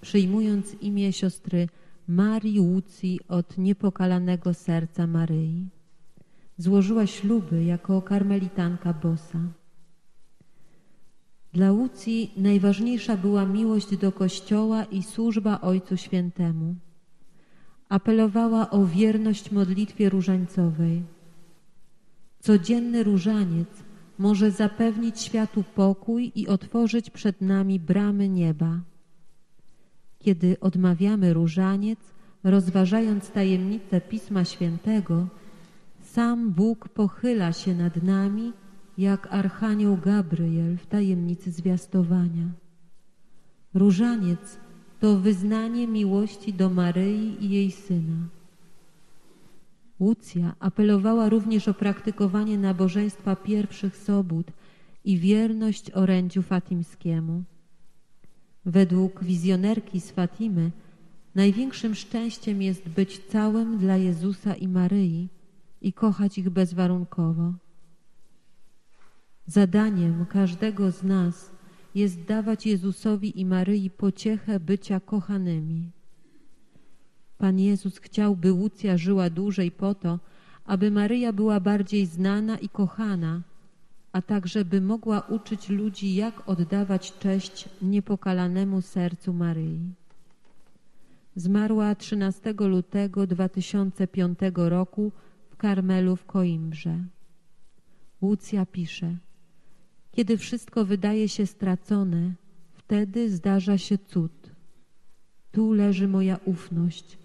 przyjmując imię siostry Marii Łucji od niepokalanego serca Maryi. Złożyła śluby jako karmelitanka bosa. Dla Łucji najważniejsza była miłość do Kościoła i służba Ojcu Świętemu. Apelowała o wierność modlitwie różańcowej. Codzienny różaniec może zapewnić światu pokój i otworzyć przed nami bramy nieba. Kiedy odmawiamy różaniec, rozważając tajemnicę Pisma Świętego, sam Bóg pochyla się nad nami jak Archanioł Gabriel w tajemnicy zwiastowania. Różaniec to wyznanie miłości do Maryi i jej Syna. Łucja apelowała również o praktykowanie nabożeństwa pierwszych sobót i wierność orędziu fatimskiemu. Według wizjonerki z Fatimy największym szczęściem jest być całym dla Jezusa i Maryi i kochać ich bezwarunkowo. Zadaniem każdego z nas jest dawać Jezusowi i Maryi pociechę bycia kochanymi. Pan Jezus chciał, by Łucja żyła dłużej po to, aby Maryja była bardziej znana i kochana, a także by mogła uczyć ludzi, jak oddawać cześć niepokalanemu sercu Maryi. Zmarła 13 lutego 2005 roku w Karmelu w Koimbrze. Łucja pisze: Kiedy wszystko wydaje się stracone, wtedy zdarza się cud. Tu leży moja ufność,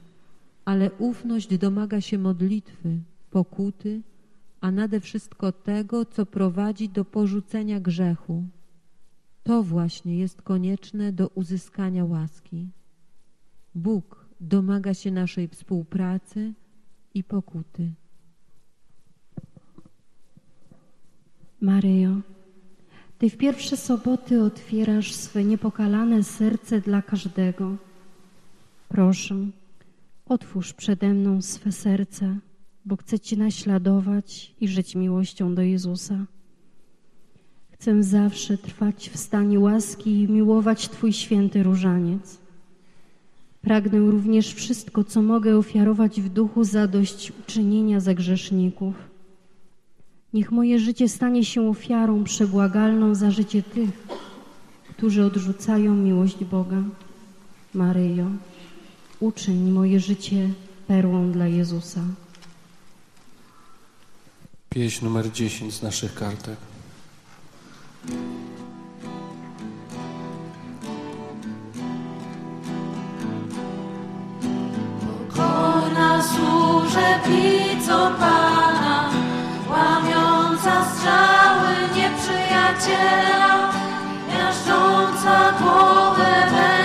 ale ufność domaga się modlitwy, pokuty, a nade wszystko tego, co prowadzi do porzucenia grzechu. To właśnie jest konieczne do uzyskania łaski. Bóg domaga się naszej współpracy i pokuty. Maryjo, Ty w pierwsze soboty otwierasz swe niepokalane serce dla każdego. Proszę, otwórz przede mną swe serce, bo chcę Cię naśladować i żyć miłością do Jezusa. Chcę zawsze trwać w stanie łaski i miłować Twój święty różaniec. Pragnę również wszystko, co mogę ofiarować w duchu zadość uczynienia za grzeszników. Niech moje życie stanie się ofiarą przebłagalną za życie tych, którzy odrzucają miłość Boga. Maryjo, uczyń moje życie perłą dla Jezusa. Pieśń numer 10 z naszych kartek. Pokorna służebnico Pana, łamiąca strzały nieprzyjaciela, miażdżąca głowę.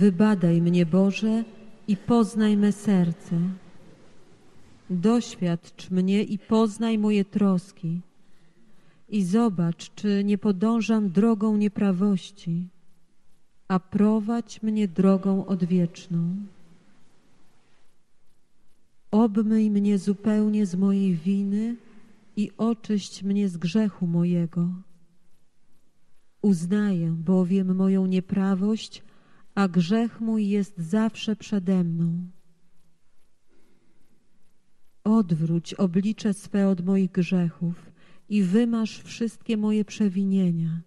Wybadaj mnie, Boże, i poznaj me serce. Doświadcz mnie i poznaj moje troski. I zobacz, czy nie podążam drogą nieprawości, a prowadź mnie drogą odwieczną. Obmyj mnie zupełnie z mojej winy i oczyść mnie z grzechu mojego. Uznaję bowiem moją nieprawość, a grzech mój jest zawsze przede mną. Odwróć oblicze swe od moich grzechów i wymasz wszystkie moje przewinienia.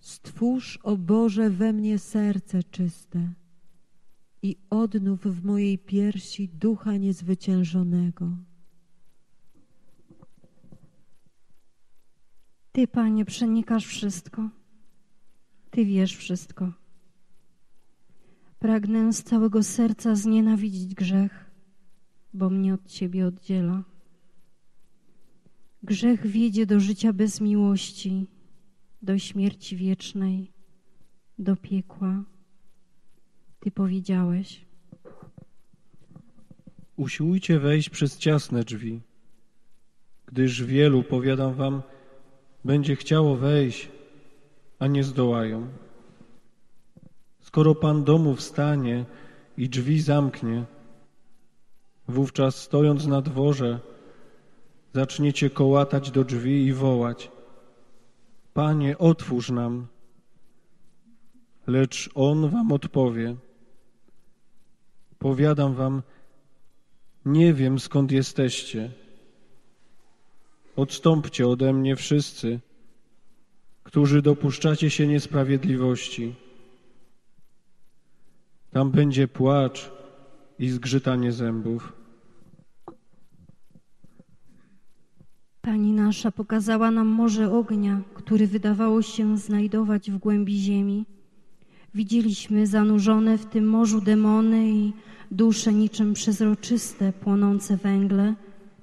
Stwórz, o Boże, we mnie serce czyste i odnów w mojej piersi ducha niezwyciężonego. Ty, Panie, przenikasz wszystko. Ty wiesz wszystko. Pragnę z całego serca znienawidzić grzech, bo mnie od Ciebie oddziela. Grzech wiedzie do życia bez miłości, do śmierci wiecznej, do piekła. Ty powiedziałeś, Usiłujcie wejść przez ciasne drzwi, gdyż wielu, powiadam wam, będzie chciało wejść, a nie zdołają. Skoro Pan domu wstanie i drzwi zamknie, wówczas stojąc na dworze, zaczniecie kołatać do drzwi i wołać: Panie, otwórz nam. Lecz On wam odpowie: Powiadam wam, nie wiem skąd jesteście. Odstąpcie ode mnie wszyscy, którzy dopuszczacie się niesprawiedliwości. Tam będzie płacz i zgrzytanie zębów. Pani nasza pokazała nam morze ognia, który wydawało się znajdować w głębi ziemi. Widzieliśmy zanurzone w tym morzu demony i dusze niczym przezroczyste, płonące węgle,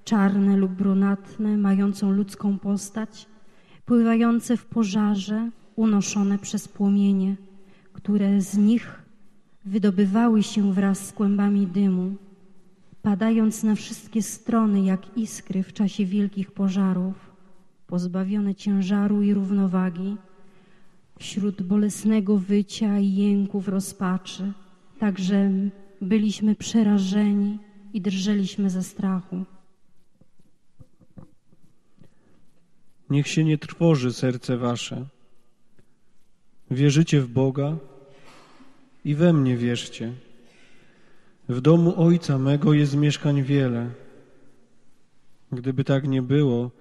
czarne lub brunatne, mającą ludzką postać, pływające w pożarze, unoszone przez płomienie, które z nich wydobywały się wraz z kłębami dymu, padając na wszystkie strony jak iskry w czasie wielkich pożarów, pozbawione ciężaru i równowagi, wśród bolesnego wycia i jęków rozpaczy, także byliśmy przerażeni i drżeliśmy ze strachu. Niech się nie trwoży serce wasze. Wierzycie w Boga i we mnie wierzcie. W domu Ojca mego jest mieszkań wiele. Gdyby tak nie było,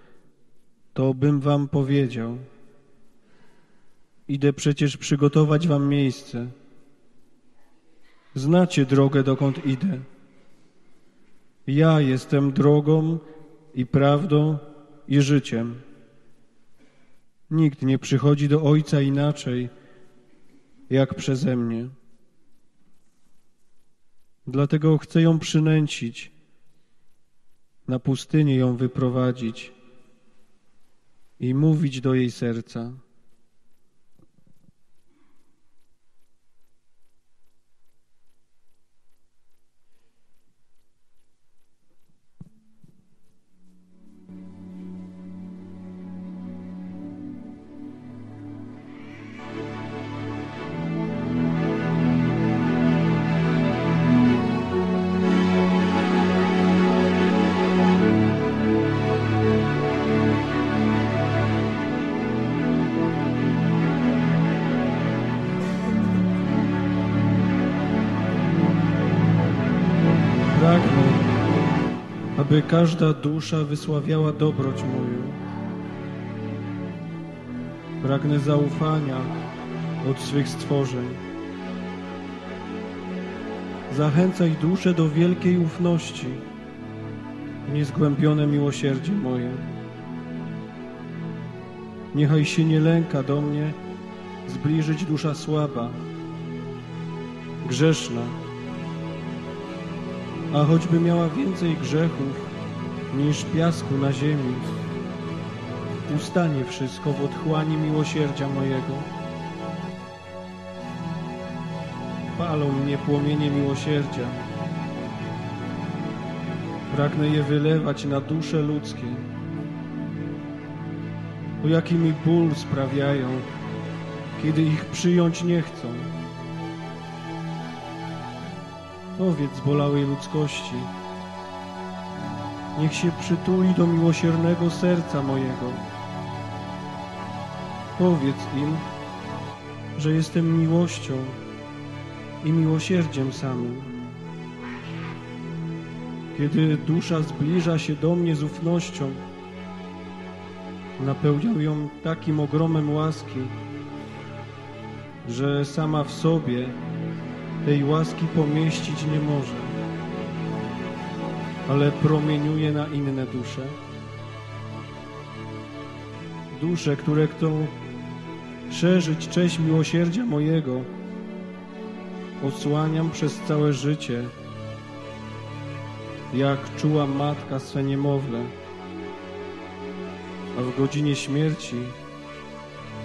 to bym wam powiedział. Idę przecież przygotować wam miejsce. Znacie drogę, dokąd idę. Ja jestem drogą i prawdą i życiem. Nikt nie przychodzi do Ojca inaczej, jak przeze mnie. Dlatego chcę ją przynęcić, na pustynię ją wyprowadzić i mówić do jej serca. Aby każda dusza wysławiała dobroć moją. Pragnę zaufania od swych stworzeń. Zachęcaj duszę do wielkiej ufności, niezgłębione miłosierdzie moje. Niechaj się nie lęka do mnie zbliżyć dusza słaba, grzeszna, a choćby miała więcej grzechów niż piasku na ziemi, ustanie wszystko w otchłani miłosierdzia mojego. rozpalą mnie płomienie miłosierdzia. Pragnę je wylewać na dusze ludzkie. O jaki mi ból sprawiają, kiedy ich przyjąć nie chcą. Powiedz zbolałej ludzkości, niech się przytuli do miłosiernego serca mojego. Powiedz im, że jestem miłością i miłosierdziem samym. Kiedy dusza zbliża się do mnie z ufnością, napełniam ją takim ogromem łaski, że sama w sobie tej łaski pomieścić nie może, ale promieniuje na inne dusze. Dusze, które chcą szerzyć cześć miłosierdzia mojego, odsłaniam przez całe życie, jak czuła matka swe niemowlę, a w godzinie śmierci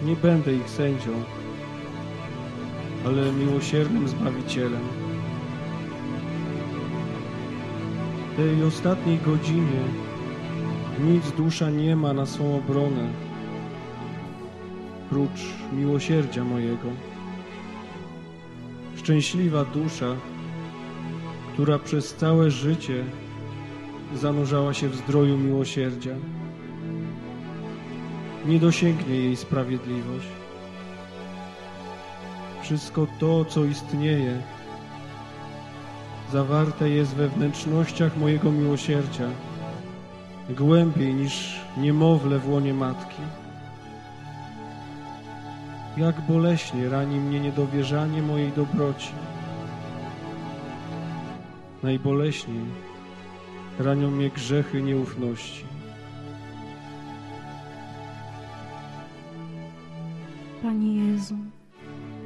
nie będę ich sędzią, ale miłosiernym Zbawicielem. W tej ostatniej godzinie nic dusza nie ma na swą obronę, prócz miłosierdzia mojego. Szczęśliwa dusza, która przez całe życie zanurzała się w zdroju miłosierdzia. Nie dosięgnie jej sprawiedliwość. Wszystko to, co istnieje, zawarte jest we wnętrznościach mojego miłosierdzia, głębiej niż niemowlę w łonie matki. Jak boleśnie rani mnie niedowierzanie mojej dobroci. Najboleśniej ranią mnie grzechy nieufności. Panie Jezu,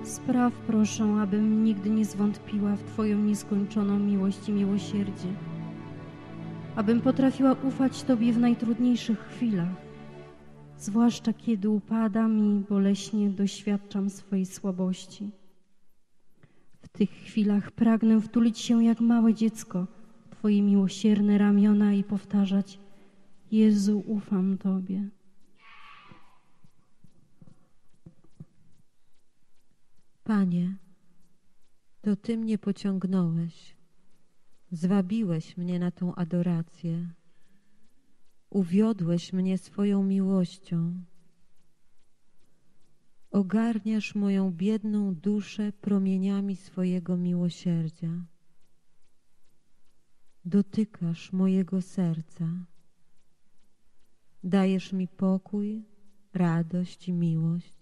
spraw proszę, abym nigdy nie zwątpiła w Twoją nieskończoną miłość i miłosierdzie, abym potrafiła ufać Tobie w najtrudniejszych chwilach, zwłaszcza kiedy upadam i boleśnie doświadczam swojej słabości. W tych chwilach pragnę wtulić się jak małe dziecko w Twoje miłosierne ramiona i powtarzać: Jezu, ufam Tobie. Panie, to Ty mnie pociągnąłeś, zwabiłeś mnie na tą adorację, uwiodłeś mnie swoją miłością. Ogarniasz moją biedną duszę promieniami swojego miłosierdzia. Dotykasz mojego serca. Dajesz mi pokój, radość i miłość.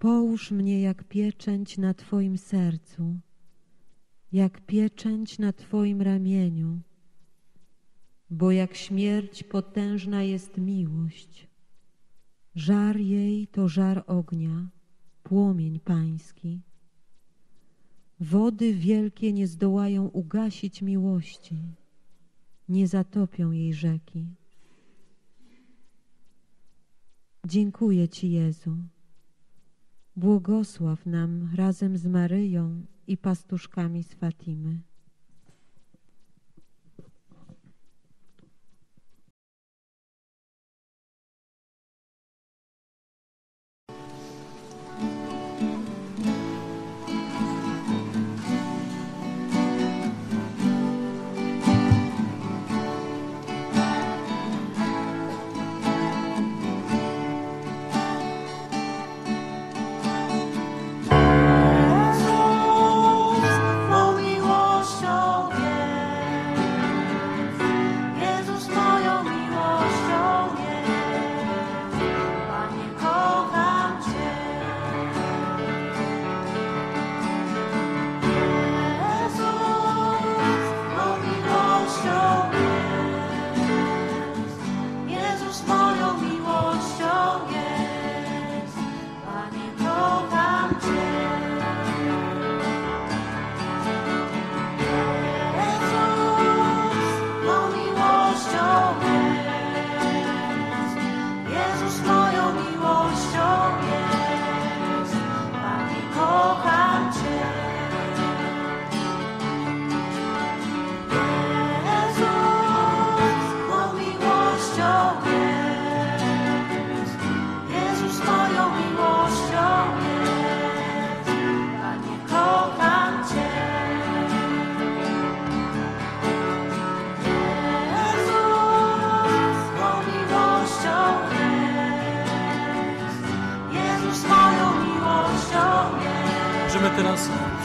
Połóż mnie jak pieczęć na Twoim sercu, jak pieczęć na Twoim ramieniu, bo jak śmierć potężna jest miłość. Żar jej to żar ognia, płomień pański. Wody wielkie nie zdołają ugasić miłości, nie zatopią jej rzeki. Dziękuję Ci, Jezu. Błogosław nam razem z Maryją i pastuszkami z Fatimy.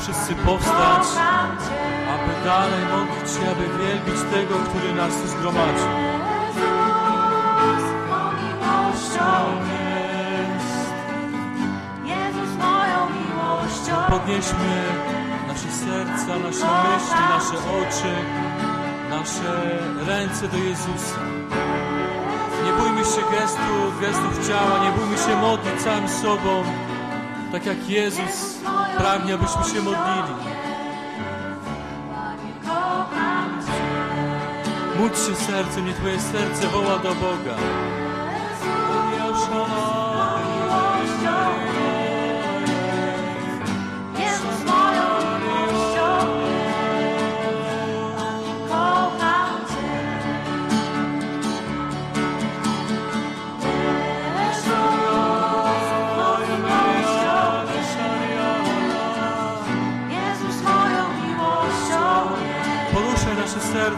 wszyscy powstać, aby dalej modlić się, aby wielbić tego, który nas tu zgromadził. Podnieśmy nasze serca, nasze myśli, nasze oczy, nasze ręce do Jezusa. Nie bójmy się gestów, gestów ciała, nie bójmy się modlić całym sobą, tak jak Jezus pragnie, abyśmy się modlili. Módl się sercem, nie Twoje serce woła do Boga.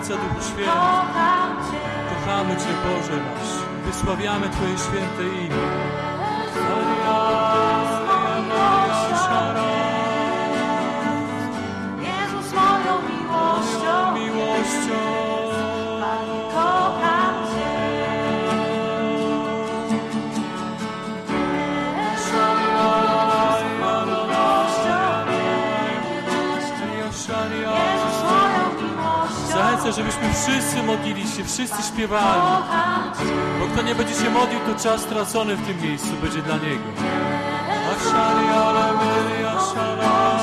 Ojca, Duchu Święty. Kochamy Cię, Boże nasz. Wysławiamy Twoje święte imię. chcę, żebyśmy wszyscy modlili się, wszyscy śpiewali. Bo kto nie będzie się modlił, to czas stracony w tym miejscu będzie dla niego. Ashari, alebeli, ashara,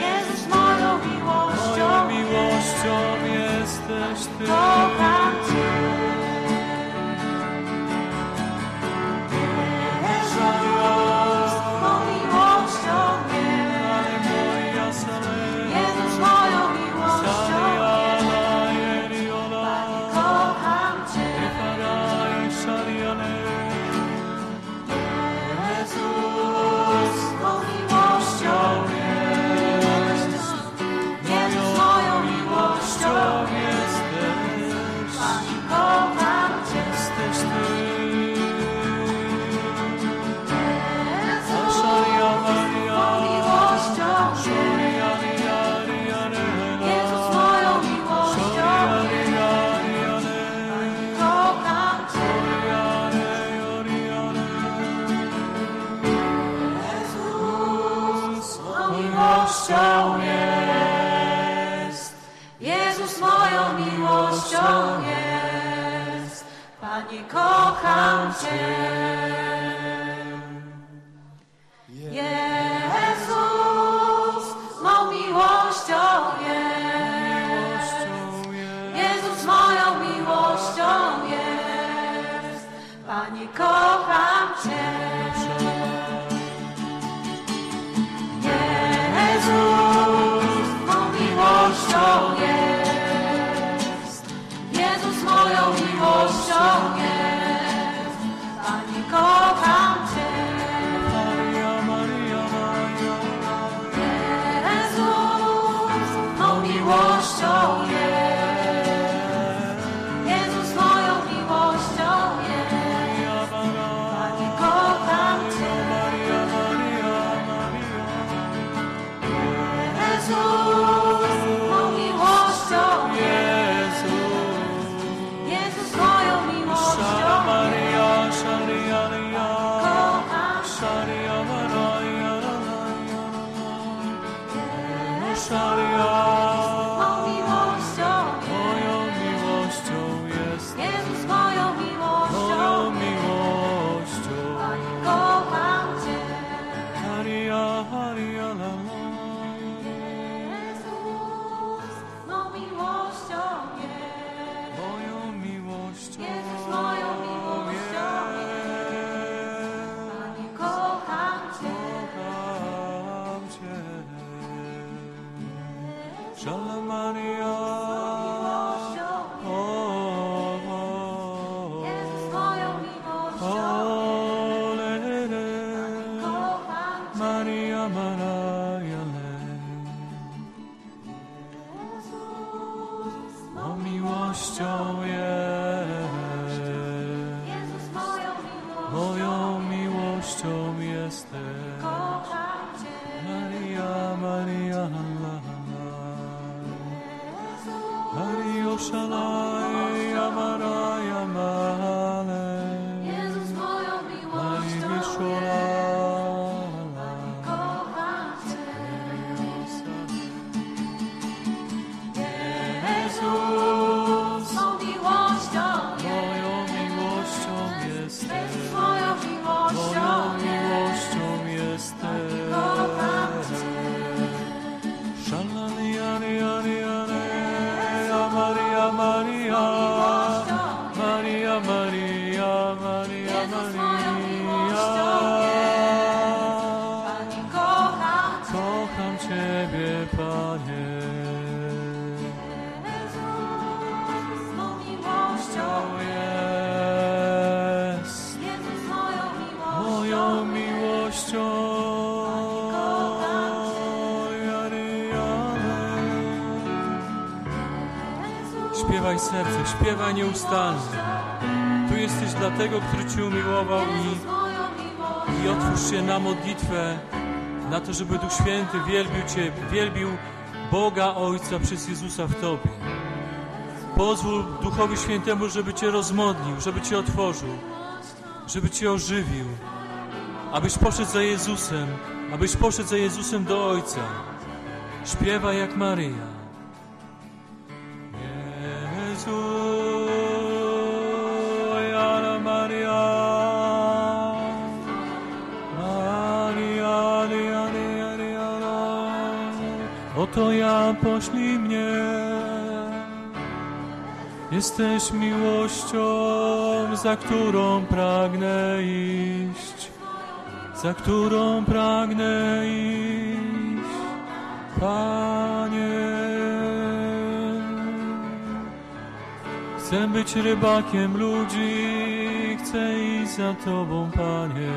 Jest moją miłością. Moją miłością jesteś Ty. Kto mi jesteś? Maria, Maria, Allah, Allah. Maria, Oszalaj. Serce, śpiewaj nieustannie. Tu jesteś dla tego, który Cię umiłował i, i otwórz się na modlitwę, na to, żeby Duch Święty wielbił Cię, wielbił Boga Ojca przez Jezusa w Tobie. Pozwól Duchowi Świętemu, żeby Cię rozmodlił, żeby Cię otworzył, żeby Cię ożywił, abyś poszedł za Jezusem, abyś poszedł za Jezusem do Ojca. Śpiewaj jak Maryja. Poślij mnie. Jesteś miłością, za którą pragnę iść, za którą pragnę iść, Panie. Chcę być rybakiem ludzi, chcę iść za Tobą, Panie.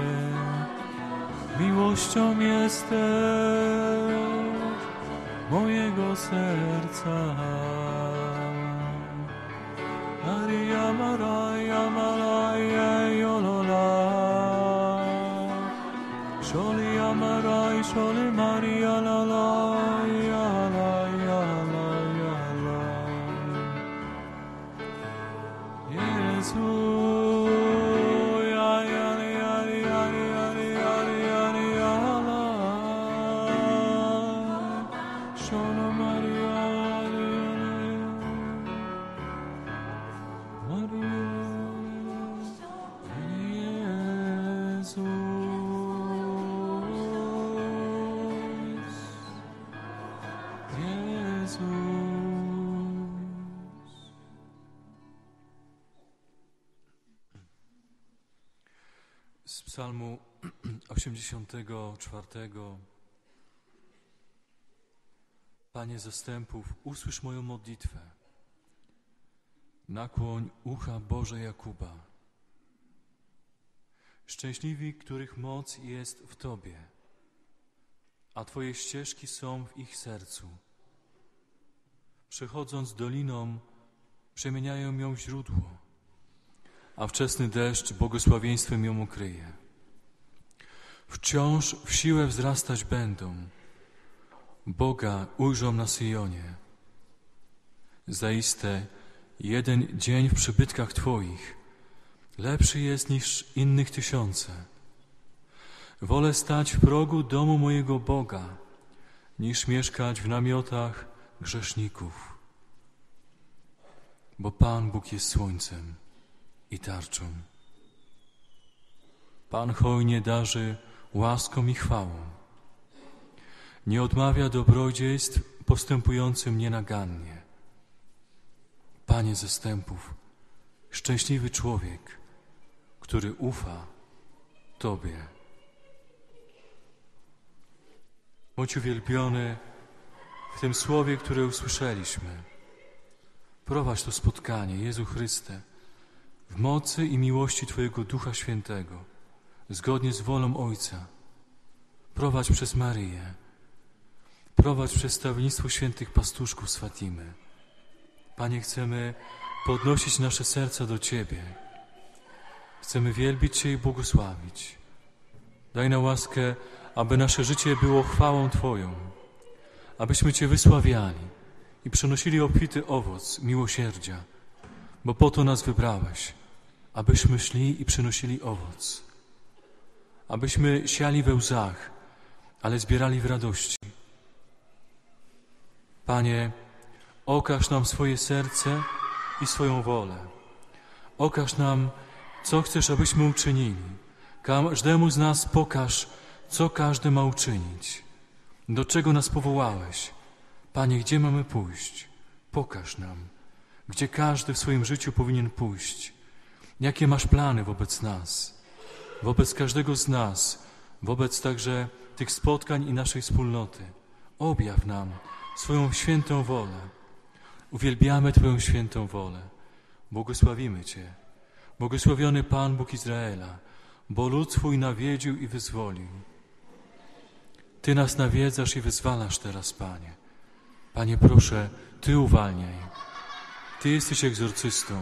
Miłością jesteś mojego serca. Maria, Maria, Maria, Jolola. Sholi Amarai, Sholi Maria, la 84. Panie zastępów, usłysz moją modlitwę. Nakłoń ucha Boże Jakuba. Szczęśliwi, których moc jest w Tobie, a Twoje ścieżki są w ich sercu. Przechodząc doliną, przemieniają ją w źródło, a wczesny deszcz błogosławieństwem ją ukryje. Wciąż w siłę wzrastać będą, Boga ujrzą na Syjonie. Zaiste, jeden dzień w przybytkach Twoich lepszy jest niż innych tysiące. Wolę stać w progu domu mojego Boga, niż mieszkać w namiotach grzeszników. Bo Pan Bóg jest słońcem i tarczą. Pan hojnie darzy łaską i chwałą. Nie odmawia dobrodziejstw postępującym nienagannie. Panie zastępów, szczęśliwy człowiek, który ufa Tobie. Bądź uwielbiony w tym słowie, które usłyszeliśmy. Prowadź to spotkanie, Jezu Chryste, w mocy i miłości Twojego Ducha Świętego, zgodnie z wolą Ojca. Prowadź przez Maryję. Prowadź przedstawnictwo świętych pastuszków z Fatimy. Panie, chcemy podnosić nasze serca do Ciebie. Chcemy wielbić Cię i błogosławić. Daj na łaskę, aby nasze życie było chwałą Twoją, abyśmy Cię wysławiali i przynosili obfity owoc miłosierdzia, bo po to nas wybrałeś, abyśmy szli i przynosili owoc, abyśmy siali we łzach, ale zbierali w radości. Panie, okaż nam swoje serce i swoją wolę. Okaż nam, co chcesz, abyśmy uczynili. Każdemu z nas pokaż, co każdy ma uczynić. Do czego nas powołałeś? Panie, gdzie mamy pójść? Pokaż nam, gdzie każdy w swoim życiu powinien pójść. Jakie masz plany wobec nas, wobec każdego z nas, wobec także tych spotkań i naszej wspólnoty. Objaw nam swoją świętą wolę. Uwielbiamy Twoją świętą wolę. Błogosławimy Cię. Błogosławiony Pan Bóg Izraela, bo lud Twój nawiedził i wyzwolił. Ty nas nawiedzasz i wyzwalasz teraz, Panie. Panie, proszę, Ty uwalniaj. Ty jesteś egzorcystą.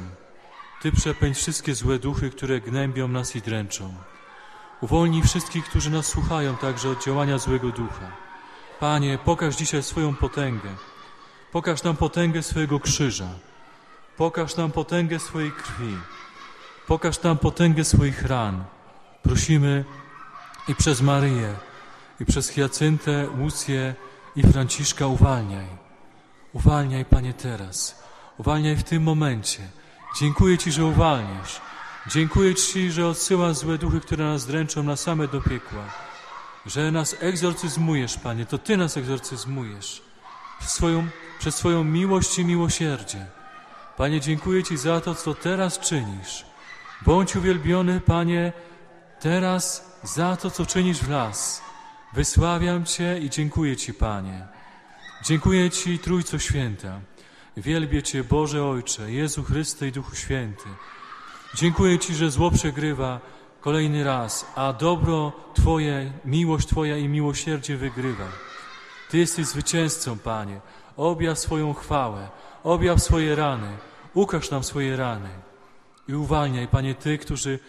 Ty przepędź wszystkie złe duchy, które gnębią nas i dręczą. Uwolnij wszystkich, którzy nas słuchają, także od działania złego ducha. Panie, pokaż dzisiaj swoją potęgę. Pokaż nam potęgę swojego krzyża. Pokaż nam potęgę swojej krwi. Pokaż nam potęgę swoich ran. Prosimy i przez Maryję, i przez Hyacyntę, Łucję i Franciszka uwalniaj. Uwalniaj, Panie, teraz. Uwalniaj w tym momencie. Dziękuję Ci, że uwalniasz. Dziękuję Ci, że odsyłasz złe duchy, które nas dręczą na same do piekła. Że nas egzorcyzmujesz, Panie. To Ty nas egzorcyzmujesz. Swoją, przez swoją miłość i miłosierdzie. Panie, dziękuję Ci za to, co teraz czynisz. Bądź uwielbiony, Panie, teraz za to, co czynisz w nas. Wysławiam Cię i dziękuję Ci, Panie. Dziękuję Ci, Trójco Święta. Wielbię Cię, Boże Ojcze, Jezu Chryste i Duchu Święty. Dziękuję Ci, że zło przegrywa kolejny raz, a dobro Twoje, miłość Twoja i miłosierdzie wygrywa. Ty jesteś zwycięzcą, Panie. Objaw swoją chwałę, objaw swoje rany, ukaż nam swoje rany i uwalniaj, Panie, tych, którzy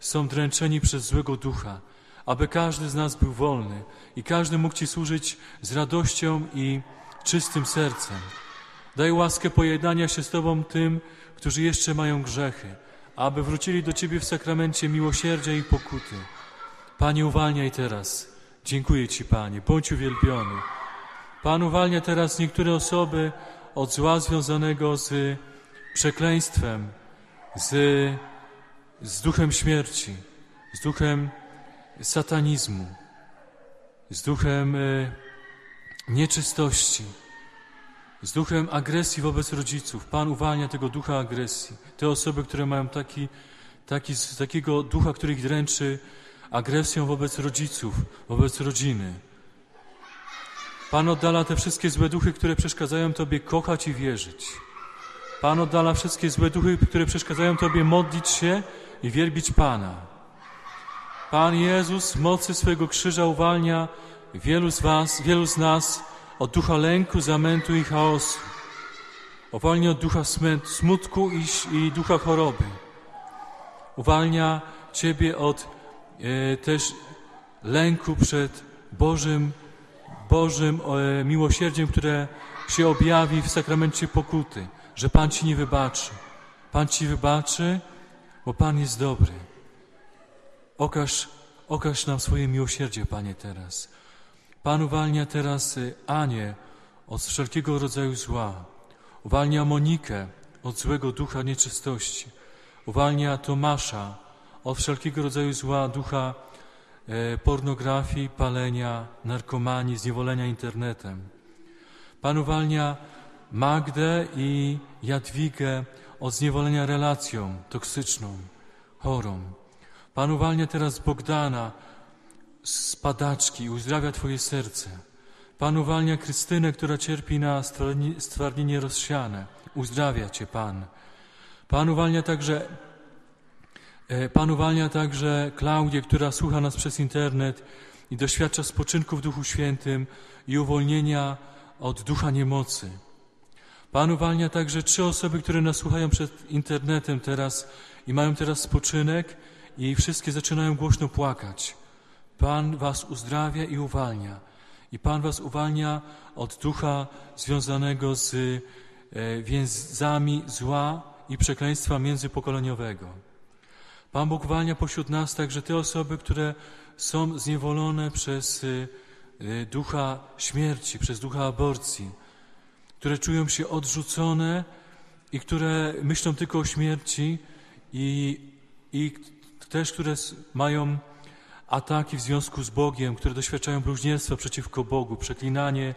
są dręczeni przez złego ducha, aby każdy z nas był wolny i każdy mógł Ci służyć z radością i czystym sercem. Daj łaskę pojednania się z Tobą tym, którzy jeszcze mają grzechy, aby wrócili do Ciebie w sakramencie miłosierdzia i pokuty. Panie, uwalniaj teraz. Dziękuję Ci, Panie. Bądź uwielbiony. Pan uwalnia teraz niektóre osoby od zła związanego z przekleństwem, z, z duchem śmierci, z duchem satanizmu, z duchem e, nieczystości, z duchem agresji wobec rodziców. Pan uwalnia tego ducha agresji. Te osoby, które mają taki, taki, takiego ducha, który ich dręczy agresją wobec rodziców, wobec rodziny. Pan oddala te wszystkie złe duchy, które przeszkadzają Tobie kochać i wierzyć. Pan oddala wszystkie złe duchy, które przeszkadzają Tobie modlić się i wielbić Pana. Pan Jezus mocy swego krzyża uwalnia wielu z Was, wielu z nas od ducha lęku, zamętu i chaosu. Uwalnia od ducha smutku i, i ducha choroby. Uwalnia Ciebie od e, też lęku przed Bożym, Bożym e, miłosierdziem, które się objawi w sakramencie pokuty, że Pan Ci nie wybaczy. Pan Ci wybaczy, bo Pan jest dobry. Okaż, okaż nam swoje miłosierdzie, Panie, teraz. Pan uwalnia teraz y, Anię od wszelkiego rodzaju zła. Uwalnia Monikę od złego ducha nieczystości. Uwalnia Tomasza od wszelkiego rodzaju zła ducha e, pornografii, palenia, narkomanii, zniewolenia internetem. Pan uwalnia Magdę i Jadwigę od zniewolenia relacją toksyczną, chorą. Pan uwalnia teraz Bogdana z padaczki, uzdrawia Twoje serce. Pan uwalnia Krystynę, która cierpi na stwardnienie rozsiane. Uzdrawia Cię Pan. Pan uwalnia także e, Pan uwalnia także Klaudię, która słucha nas przez internet i doświadcza spoczynku w Duchu Świętym i uwolnienia od ducha niemocy. Pan uwalnia także trzy osoby, które nas słuchają przed internetem teraz i mają teraz spoczynek i wszystkie zaczynają głośno płakać. Pan was uzdrawia i uwalnia. I Pan was uwalnia od ducha związanego z e, więzami zła i przekleństwa międzypokoleniowego. Pan Bóg uwalnia pośród nas także te osoby, które są zniewolone przez e, ducha śmierci, przez ducha aborcji, które czują się odrzucone i które myślą tylko o śmierci i, i też, które mają ataki w związku z Bogiem, które doświadczają bluźnierstwa przeciwko Bogu, przeklinanie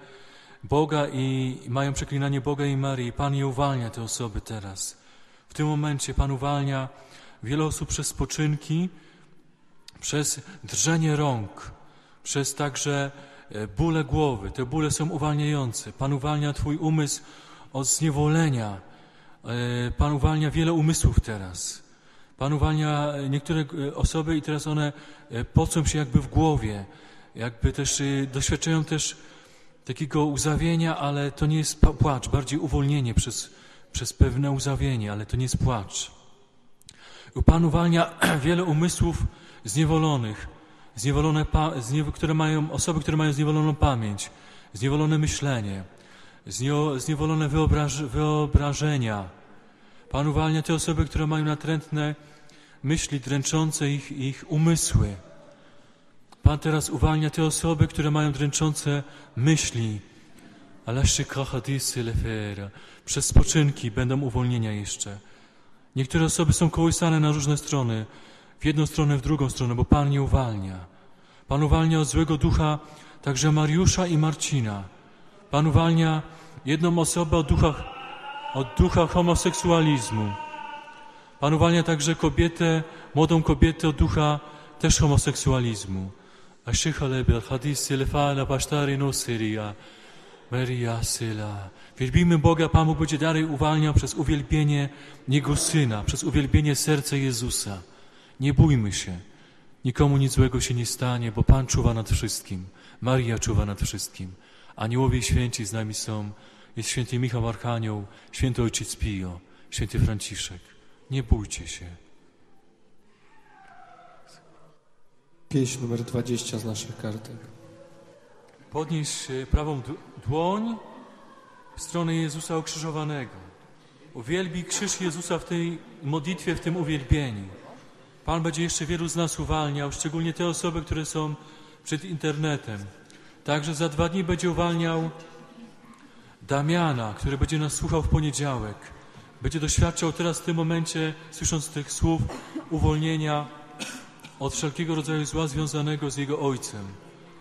Boga i mają przeklinanie Boga i Marii. Pan je uwalnia, te osoby teraz. W tym momencie Pan uwalnia wiele osób przez spoczynki, przez drżenie rąk, przez także e, bóle głowy. Te bóle są uwalniające. Pan uwalnia Twój umysł od zniewolenia. E, Pan uwalnia wiele umysłów teraz. Pan uwalnia niektóre e, osoby i teraz one e, pocą się jakby w głowie, jakby też e, doświadczają też takiego uzawienia, ale to nie jest płacz, bardziej uwolnienie przez, przez pewne uzawienie, ale to nie jest płacz. Pan uwalnia wiele umysłów zniewolonych, zniewolone które mają, osoby, które mają zniewoloną pamięć, zniewolone myślenie, zniewolone wyobraż, wyobrażenia. Pan uwalnia te osoby, które mają natrętne myśli dręczące ich, ich umysły. Pan teraz uwalnia te osoby, które mają dręczące myśli. Przez spoczynki będą uwolnienia jeszcze. Niektóre osoby są kołysane na różne strony, w jedną stronę, w drugą stronę, bo Pan nie uwalnia. Pan uwalnia od złego ducha także Mariusza i Marcina. Pan uwalnia jedną osobę od ducha, od ducha homoseksualizmu. Pan uwalnia także kobietę, młodą kobietę od ducha też homoseksualizmu. Lebel, hadisy lefala, pasztary no syria. Maria Syla. Wielbimy Boga, Pan Bóg będzie dalej uwalniał przez uwielbienie Jego Syna, przez uwielbienie serca Jezusa. Nie bójmy się. Nikomu nic złego się nie stanie, bo Pan czuwa nad wszystkim. Maria czuwa nad wszystkim. Aniołowie święci z nami są. Jest święty Michał Archanioł, święty Ojciec Pio, święty Franciszek. Nie bójcie się. Pieśń numer 20 z naszych kartek. Podnieś e, prawą dłoń w stronę Jezusa ukrzyżowanego. Uwielbij krzyż Jezusa w tej modlitwie, w tym uwielbieniu. Pan będzie jeszcze wielu z nas uwalniał, szczególnie te osoby, które są przed internetem. Także za dwa dni będzie uwalniał Damiana, który będzie nas słuchał w poniedziałek. Będzie doświadczał teraz w tym momencie, słysząc tych słów, uwolnienia od wszelkiego rodzaju zła związanego z jego ojcem,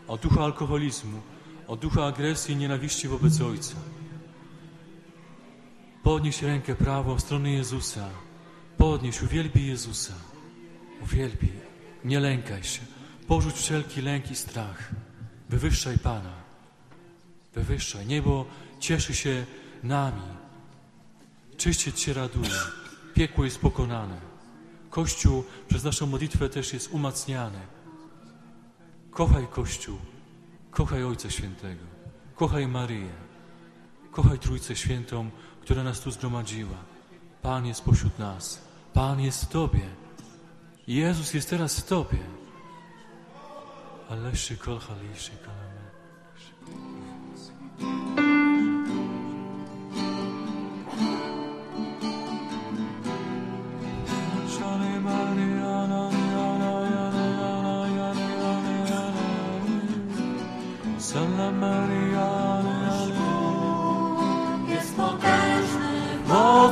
od ducha alkoholizmu, od ducha agresji i nienawiści wobec ojca. Podnieś rękę prawą w stronę Jezusa. Podnieś, uwielbij Jezusa. Uwielbij. Nie lękaj się. Porzuć wszelki lęk i strach. Wywyższaj Pana. Wywyższaj. Niebo cieszy się nami. Czyściec się raduje. Piekło jest pokonane. Kościół przez naszą modlitwę też jest umacniany. Kochaj Kościół. Kochaj Ojca Świętego. Kochaj Maryję. Kochaj Trójcę Świętą, która nas tu zgromadziła. Pan jest pośród nas. Pan jest w Tobie. Jezus jest teraz w Tobie. Aleszy kol haliszy kalame.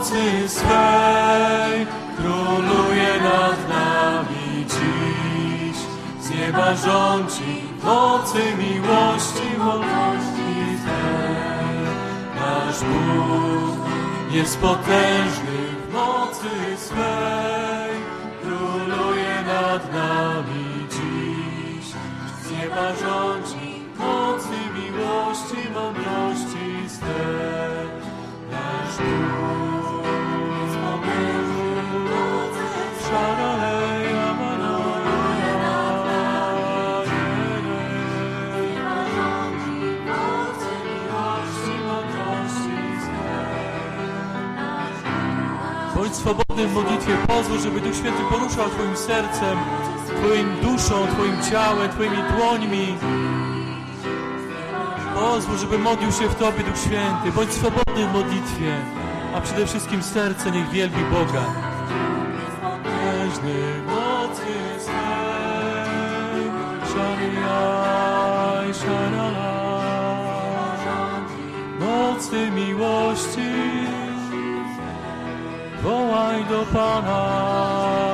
Mocy swej króluje nad nami dziś. Z nieba rządzi w mocy miłości, wolności swej. Nasz Bóg jest potężny w mocy swej, króluje nad nami dziś. Z nieba rządzi w mocy miłości, mądrości swej. Nasz Bóg manoja, Bądź swobodny w modlitwie, pozwól, żeby Duch Święty poruszał Twoim sercem, Twoją duszą, Twoim ciałem, Twoimi dłońmi. Pozwól, żeby modlił się w Tobie Duch Święty. Bądź swobodny w modlitwie, a przede wszystkim serce niech wielbi Boga. Potężny mocy swej. Mocy miłości, wołaj do Pana.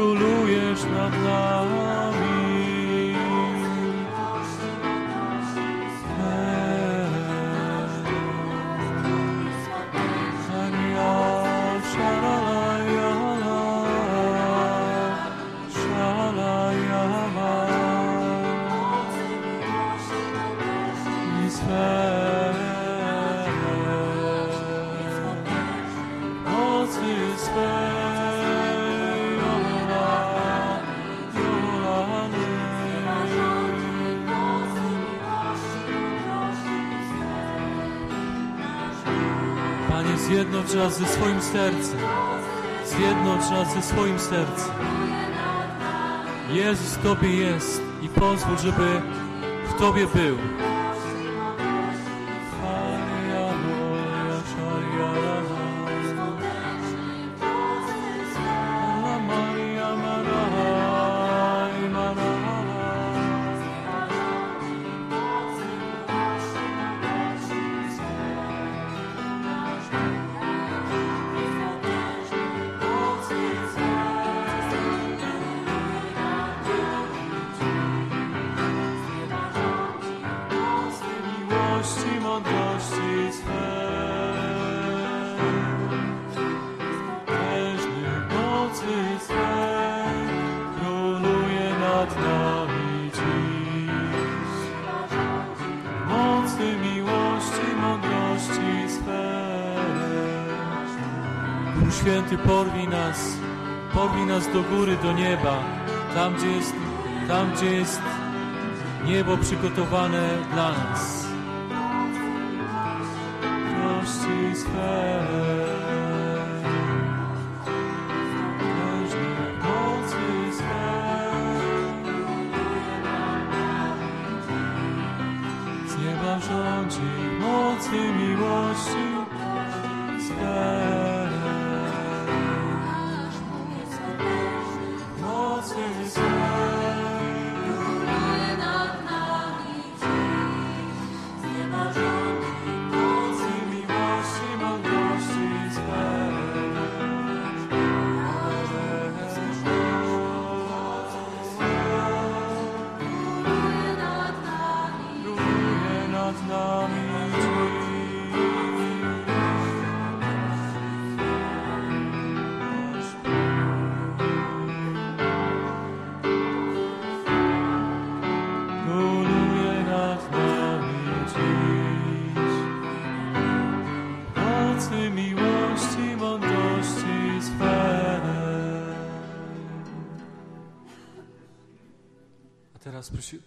królujesz nad nami. Zjednocz nas ze swoim sercem. Zjednocz nas ze swoim sercem. Jezus Tobie jest i pozwól, żeby w Tobie był. Święty porwij nas, porwij nas do góry, do nieba, tam gdzie jest, tam gdzie jest niebo przygotowane dla nas.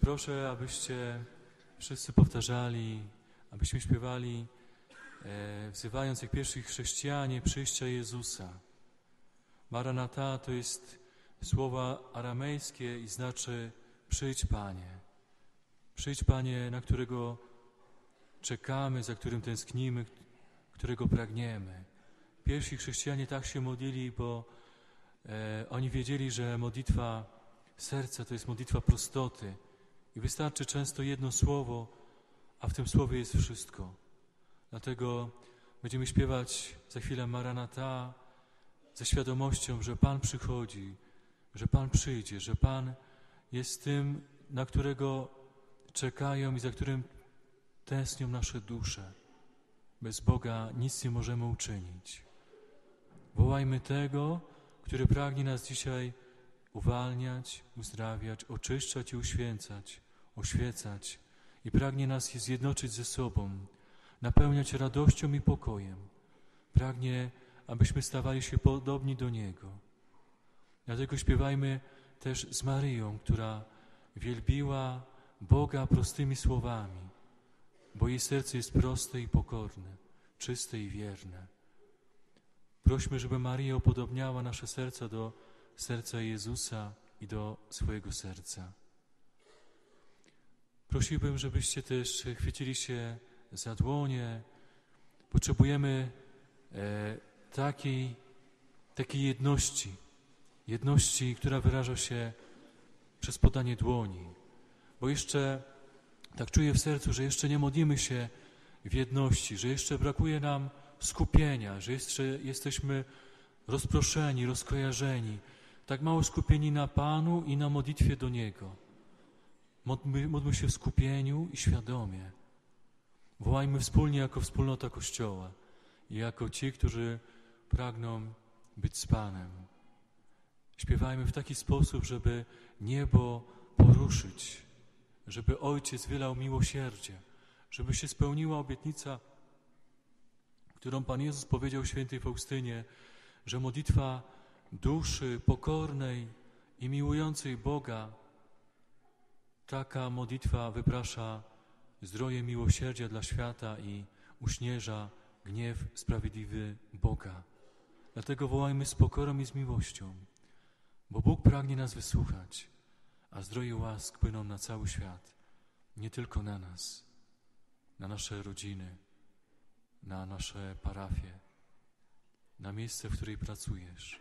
Proszę, abyście wszyscy powtarzali, abyśmy śpiewali, e, wzywając jak pierwsi chrześcijanie przyjścia Jezusa. Maranata to jest słowa aramejskie i znaczy przyjdź Panie. Przyjdź Panie, na którego czekamy, za którym tęsknimy, którego pragniemy. Pierwsi chrześcijanie tak się modlili, bo e, oni wiedzieli, że modlitwa serca to jest modlitwa prostoty i wystarczy często jedno słowo, a w tym słowie jest wszystko. Dlatego będziemy śpiewać za chwilę Maranata ze świadomością, że Pan przychodzi, że Pan przyjdzie, że Pan jest tym, na którego czekają i za którym tęsknią nasze dusze. Bez Boga nic nie możemy uczynić. Wołajmy tego, który pragnie nas dzisiaj uwalniać, uzdrawiać, oczyszczać i uświęcać, oświecać i pragnie nas zjednoczyć ze sobą, napełniać radością i pokojem. Pragnie, abyśmy stawali się podobni do Niego. Dlatego śpiewajmy też z Maryją, która wielbiła Boga prostymi słowami, bo jej serce jest proste i pokorne, czyste i wierne. Prośmy, żeby Maryja upodobniała nasze serca do serca Jezusa i do swojego serca. Prosiłbym, żebyście też chwycili się za dłonie. Potrzebujemy e, takiej, takiej jedności, jedności, która wyraża się przez podanie dłoni. Bo jeszcze tak czuję w sercu, że jeszcze nie modlimy się w jedności, że jeszcze brakuje nam skupienia, że jeszcze jesteśmy rozproszeni, rozkojarzeni, tak mało skupieni na Panu i na modlitwie do Niego. Módlmy, się w skupieniu i świadomie. Wołajmy wspólnie jako wspólnota Kościoła i jako ci, którzy pragną być z Panem. Śpiewajmy w taki sposób, żeby niebo poruszyć, żeby Ojciec wylał miłosierdzie, żeby się spełniła obietnica, którą Pan Jezus powiedział świętej Faustynie, że modlitwa duszy pokornej i miłującej Boga, taka modlitwa wyprasza zdroje miłosierdzia dla świata i uśnierza gniew sprawiedliwy Boga. Dlatego wołajmy z pokorą i z miłością, bo Bóg pragnie nas wysłuchać, a zdroje łask płyną na cały świat, nie tylko na nas, na nasze rodziny, na nasze parafie, na miejsce, w której pracujesz.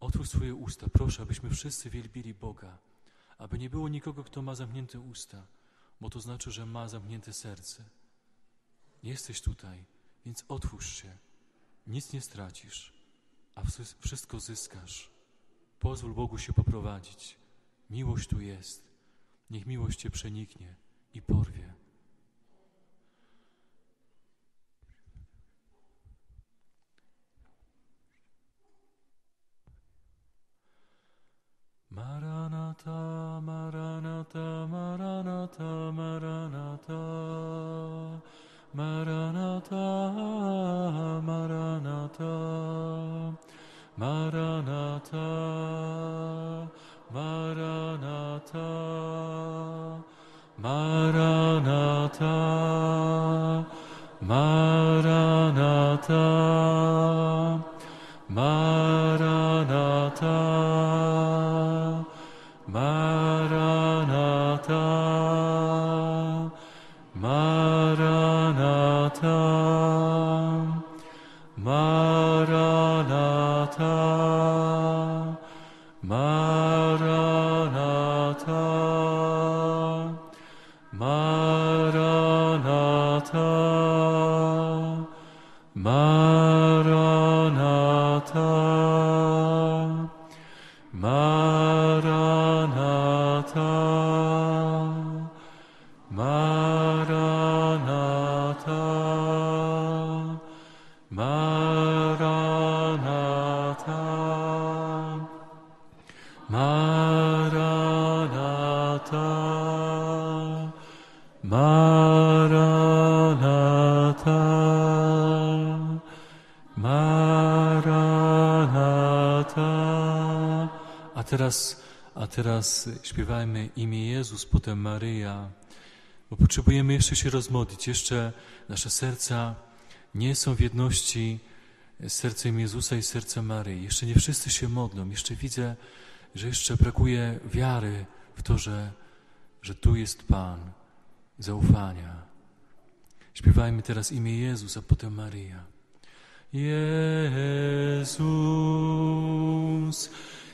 Otwórz swoje usta, proszę, abyśmy wszyscy wielbili Boga, aby nie było nikogo, kto ma zamknięte usta, bo to znaczy, że ma zamknięte serce. Jesteś tutaj, więc otwórz się. Nic nie stracisz, a wszystko zyskasz. Pozwól Bogu się poprowadzić. Miłość tu jest. Niech miłość Cię przeniknie i porwie. Maranata, Maranata, Maranata, Maranata, Maranata, Maranata, Maranata, Maranata, Maranata, Maranata, teraz, a teraz śpiewajmy imię Jezus, potem Maryja, bo potrzebujemy jeszcze się rozmodlić. Jeszcze nasze serca nie są w jedności z sercem Jezusa i sercem Maryi. Jeszcze nie wszyscy się modlą. Jeszcze widzę, że jeszcze brakuje wiary w to, że, że tu jest Pan, zaufania. Śpiewajmy teraz imię Jezus, a potem Maryja. Jezus,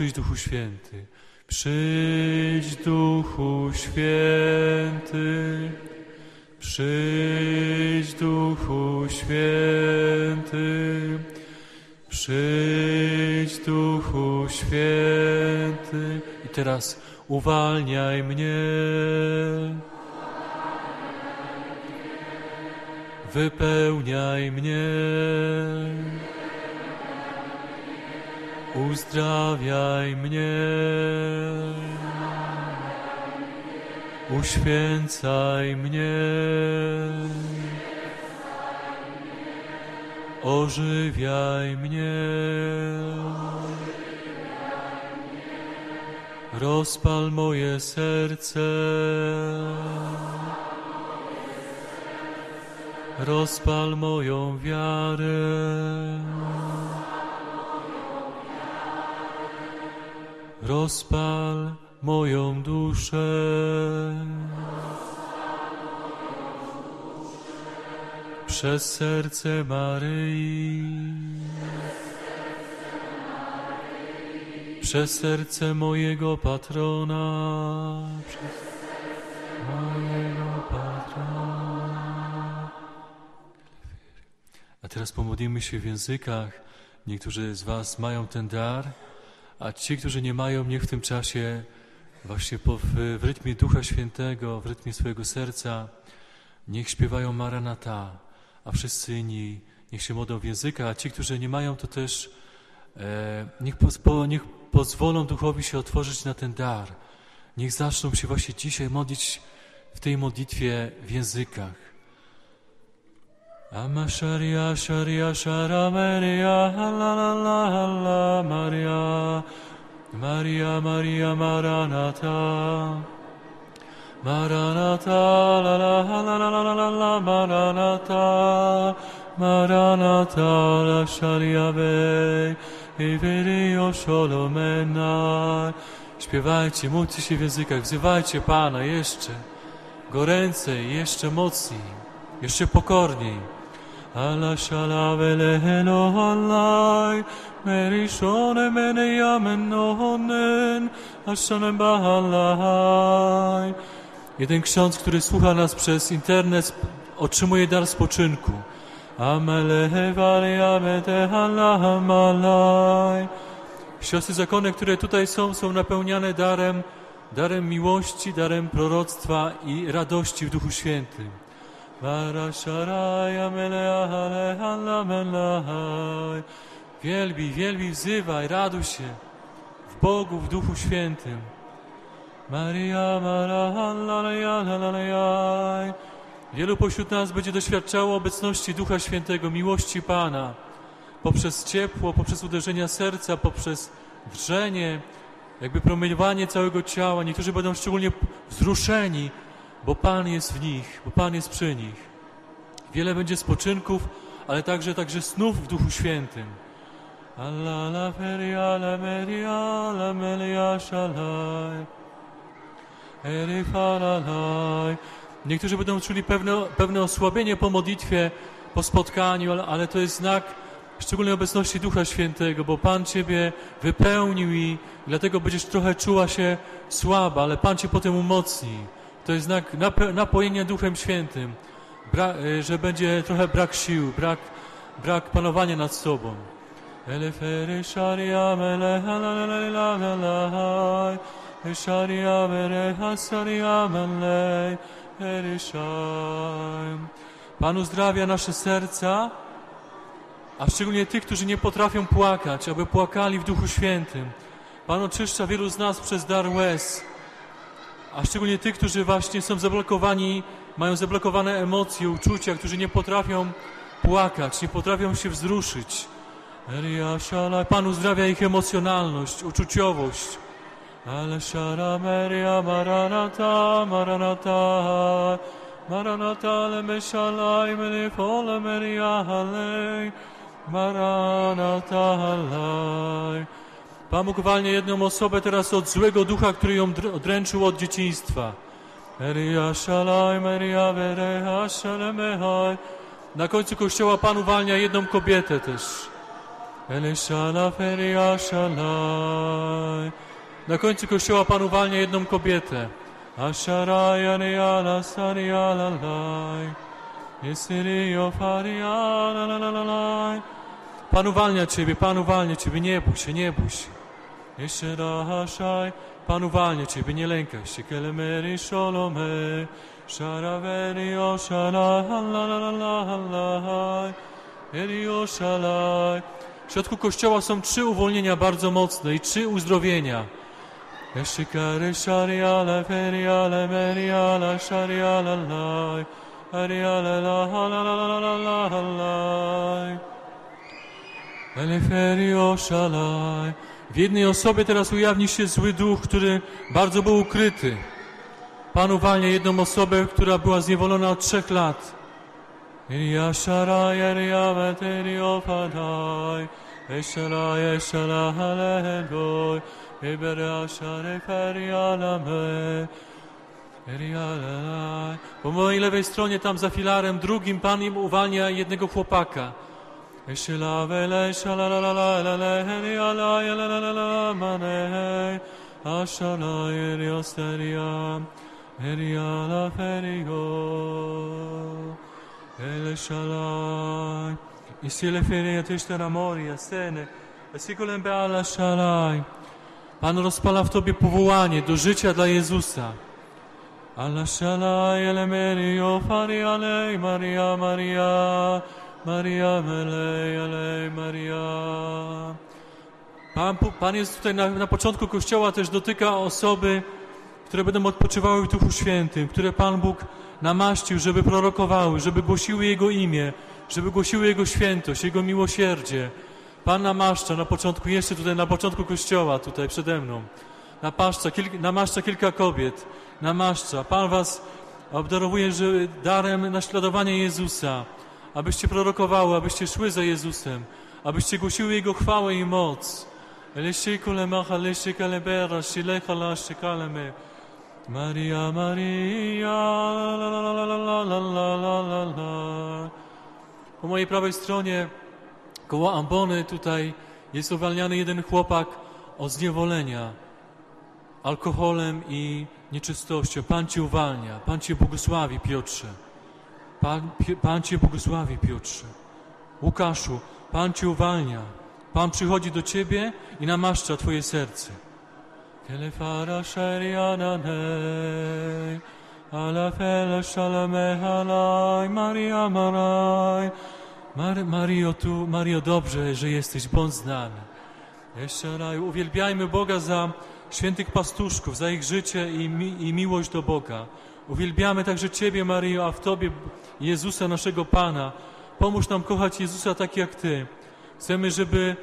Przyjdź Duchu Święty. Przyjdź Duchu Święty. Przyjdź Duchu Święty. Przyjdź Duchu Święty. I teraz uwalniaj mnie. Wypełniaj mnie. Uzdrawiaj mnie. Uświęcaj mnie. Ożywiaj mnie. Rozpal moje serce. Rozpal moją wiarę. Rozpal moją duszę. Przez serce Maryi. Przez serce mojego patrona. Przez mojego patrona. A teraz pomodlimy się w językach. Niektórzy z Was mają ten dar, a ci, którzy nie mają, niech w tym czasie właśnie w, rytmie Ducha Świętego, w rytmie swojego serca, niech śpiewają Maranata, a wszyscy inni niech się modlą w językach, a ci, którzy nie mają, to też e, niech, pozpo, niech pozwolą Duchowi się otworzyć na ten dar. Niech zaczną się właśnie dzisiaj modlić w tej modlitwie w językach. Amma Sharia Sharia Shara Maria Allah Allah Allah Maria Maria Maria Maranatha Maranatha la la la la la la la Maranatha Maranatha la Sharia Bey Iwirio Sholomena Śpiewajcie, módlcie się w językach, wzywajcie Pana jeszcze goręcej, jeszcze mocniej, jeszcze pokorniej. Jeden ksiądz, który słucha nas przez internet, otrzymuje dar spoczynku. Siostry zakony, które tutaj są, są napełniane darem, darem miłości, darem proroctwa i radości w Duchu Świętym. Marasharaya meleahale halamelahaj. Wielbi, wielbi, wzywaj, raduj się w Bogu, w Duchu Świętym. Maria, Marahalalejaj. Wielu pośród nas będzie doświadczało obecności Ducha Świętego, miłości Pana, poprzez ciepło, poprzez uderzenia serca, poprzez wrzenie, jakby promieniowanie całego ciała. Niektórzy będą szczególnie wzruszeni, bo Pan jest w nich, bo Pan jest przy nich. Wiele będzie spoczynków, ale także, także snów w Duchu Świętym. Allah la feria la meria la melia shalai. Niektórzy będą czuli pewne, pewne osłabienie po modlitwie, po spotkaniu, ale, ale to jest znak szczególnej obecności Ducha Świętego, bo Pan Ciebie wypełnił i dlatego będziesz trochę czuła się słaba, ale Pan Cię potem umocni. To jest znak napojenia Duchem Świętym, y, że będzie trochę brak sił, brak, brak panowania nad sobą. Erishai. Pan uzdrawia nasze serca, a szczególnie tych, którzy nie potrafią płakać, aby płakali w Duchu Świętym. Pan oczyszcza wielu z nas przez dar łez, a szczególnie tych, którzy właśnie są zablokowani, mają zablokowane emocje, uczucia, którzy nie potrafią płakać, nie potrafią się wzruszyć. Pan uzdrawia ich emocjonalność, uczuciowość. Ale szara Maria Maranata, Maranata, Maranata le meszalaj, mele fole Maria halej. Maranatha, Laj. Pan Bóg uwalnia jedną osobę teraz od złego ducha, który ją dr- odręczył od dzieciństwa. Na końcu kościoła Pan uwalnia jedną kobietę też. Na końcu kościoła Pan uwalnia jedną kobietę. Pan uwalnia Ciebie, Pan uwalnia Ciebie, nie bój się, nie bój się. Jeszcze rahaszaj, Pan uwalnia Ciebie, nie lękaj się. Kelemeri szolome, szaraveri oszalaj, la la la la la eri. W środku kościoła są trzy uwolnienia bardzo mocne i trzy uzdrowienia. Jeszcze kary szariale, feriale, meriale, szariale, laj, ariale, la la la la. W jednej osobie teraz ujawni się zły duch, który bardzo był ukryty. Pan uwalnia jedną osobę, która była zniewolona od trzech lat. Po mojej lewej stronie, tam za filarem drugim, Pan im uwalnia jednego chłopaka. Ashala eriosteria heriala ferio ele feria beala Pan rozpala w Tobie powołanie do życia dla Jezusa. Allah shalai elemerio fari alei Maria Maria Maria melej alei Maria Pan, Pan jest tutaj na, na początku Kościoła też dotyka osoby, które będą odpoczywały w Duchu Świętym, które Pan Bóg namaścił, żeby prorokowały, żeby głosiły Jego imię, żeby głosiły Jego świętość, Jego miłosierdzie. Pan namaszcza na początku, jeszcze tutaj na początku Kościoła, tutaj przede mną. Namaszcza, kilk, namaszcza kilka kobiet, namaszcza. Pan was obdarowuje że darem naśladowania Jezusa, abyście prorokowały, abyście szły za Jezusem, abyście głosiły Jego chwałę i moc. Elishikule macha, lishikale bera, shilecha la shikaleme. Maria, Maria. Po mojej prawej stronie, koło ambony tutaj jest uwalniany jeden chłopak od zniewolenia alkoholem i nieczystością. Pan Cię uwalnia, Pan Cię błogosławi, Piotrze. Pan, Pan Cię błogosławi, Piotrze. Łukaszu, Pan Cię uwalnia. Pan przychodzi do Ciebie i namaszcza Twoje serce. Kelefara shariana nei, ala fele shalame halai, Maria maraj. Mar Mario, tu, Mario, dobrze, że jesteś, bądź znany. Jeszcze raju, uwielbiajmy Boga za świętych pastuszków, za ich życie i, mi, i miłość do Boga. Uwielbiamy także Ciebie, Mario, a w Tobie Jezusa, naszego Pana. Pomóż nam kochać Jezusa tak jak Ty. Chcemy, żeby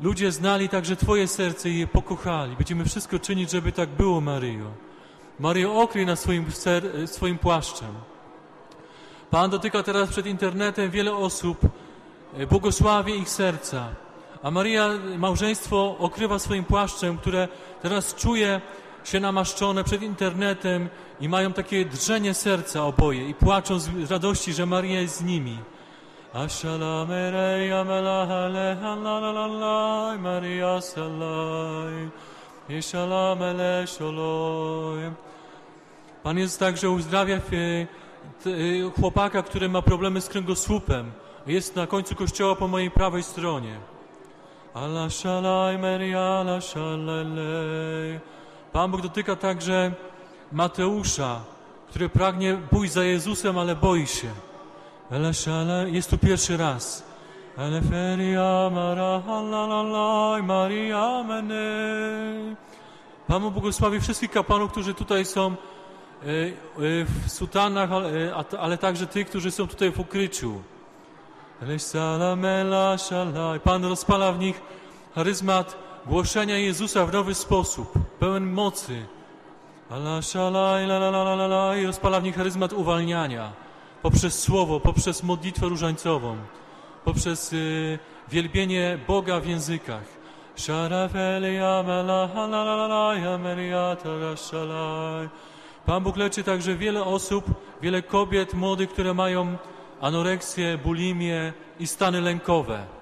ludzie znali także Twoje serce i je pokochali. Będziemy wszystko czynić, żeby tak było, Maryjo. Maryjo, okryj nas swoim, swoim płaszczem. Pan dotyka teraz przed internetem wiele osób, e, błogosławi ich serca. A Maria małżeństwo okrywa swoim płaszczem, które teraz czuje się namaszczone przed internetem i mają takie drżenie serca oboje i płaczą z radości, że Maria jest z nimi. Maria Pan jest także uzdrawia e, chłopaka, który ma problemy z kręgosłupem. Jest na końcu kościoła po mojej prawej stronie. Allah shalai Maria, Allah shalai. Pan Bóg dotyka także Mateusza, który pragnie pójść za Jezusem, ale boi się. Jest tu pierwszy raz. Pan Bóg błogosławi wszystkich kapłanów, którzy tutaj są e, e, w sutanach, ale, a- ale także tych, którzy są tutaj w ukryciu. Pan rozpala w nich charyzmat głoszenia Jezusa w nowy sposób, pełen mocy. I rozpala w nich charyzmat uwalniania poprzez słowo, poprzez modlitwę różańcową. poprzez y, wielbienie Boga w językach. Pan Bóg leczy także wiele osób, wiele kobiet młodych, które mają anoreksję, bulimię i stany lękowe.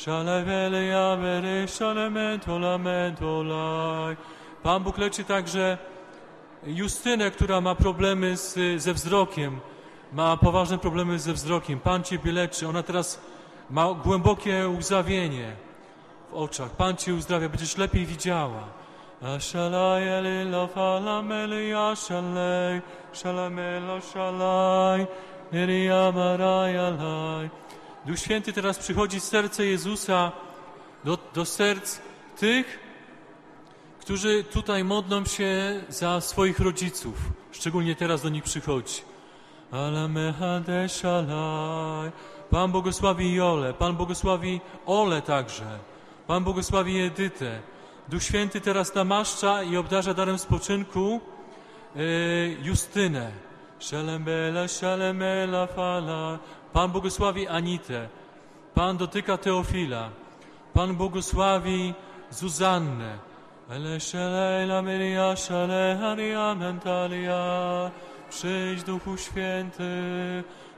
Szalewelia mery szalementolamentolaj. Pan Bóg leczy także Justynę, która ma problemy z, ze wzrokiem, ma poważne problemy ze wzrokiem. Pan Ciebie leczy. Ona teraz ma głębokie łzawienie w oczach. Pan Cię uzdrawia, będziesz lepiej widziała. Aszalaja lila falameli aszalej, szalamelo szalaj, Eria maraja laj. Duch Święty teraz przychodzi z serca Jezusa do, do serc tych, którzy tutaj modlą się za swoich rodziców. Szczególnie teraz do nich przychodzi. Pan błogosławi Jolę, Pan błogosławi Ole także. Pan błogosławi Edytę. Duch Święty teraz namaszcza i obdarza darem spoczynku e, Justynę. Szelembela, szelembela, fala. Pan błogosławi Anitę. Pan dotyka Teofila. Pan błogosławi Zuzannę. Ele szelejla miria szaleharia mentalia. Przyjdź Duchu Święty,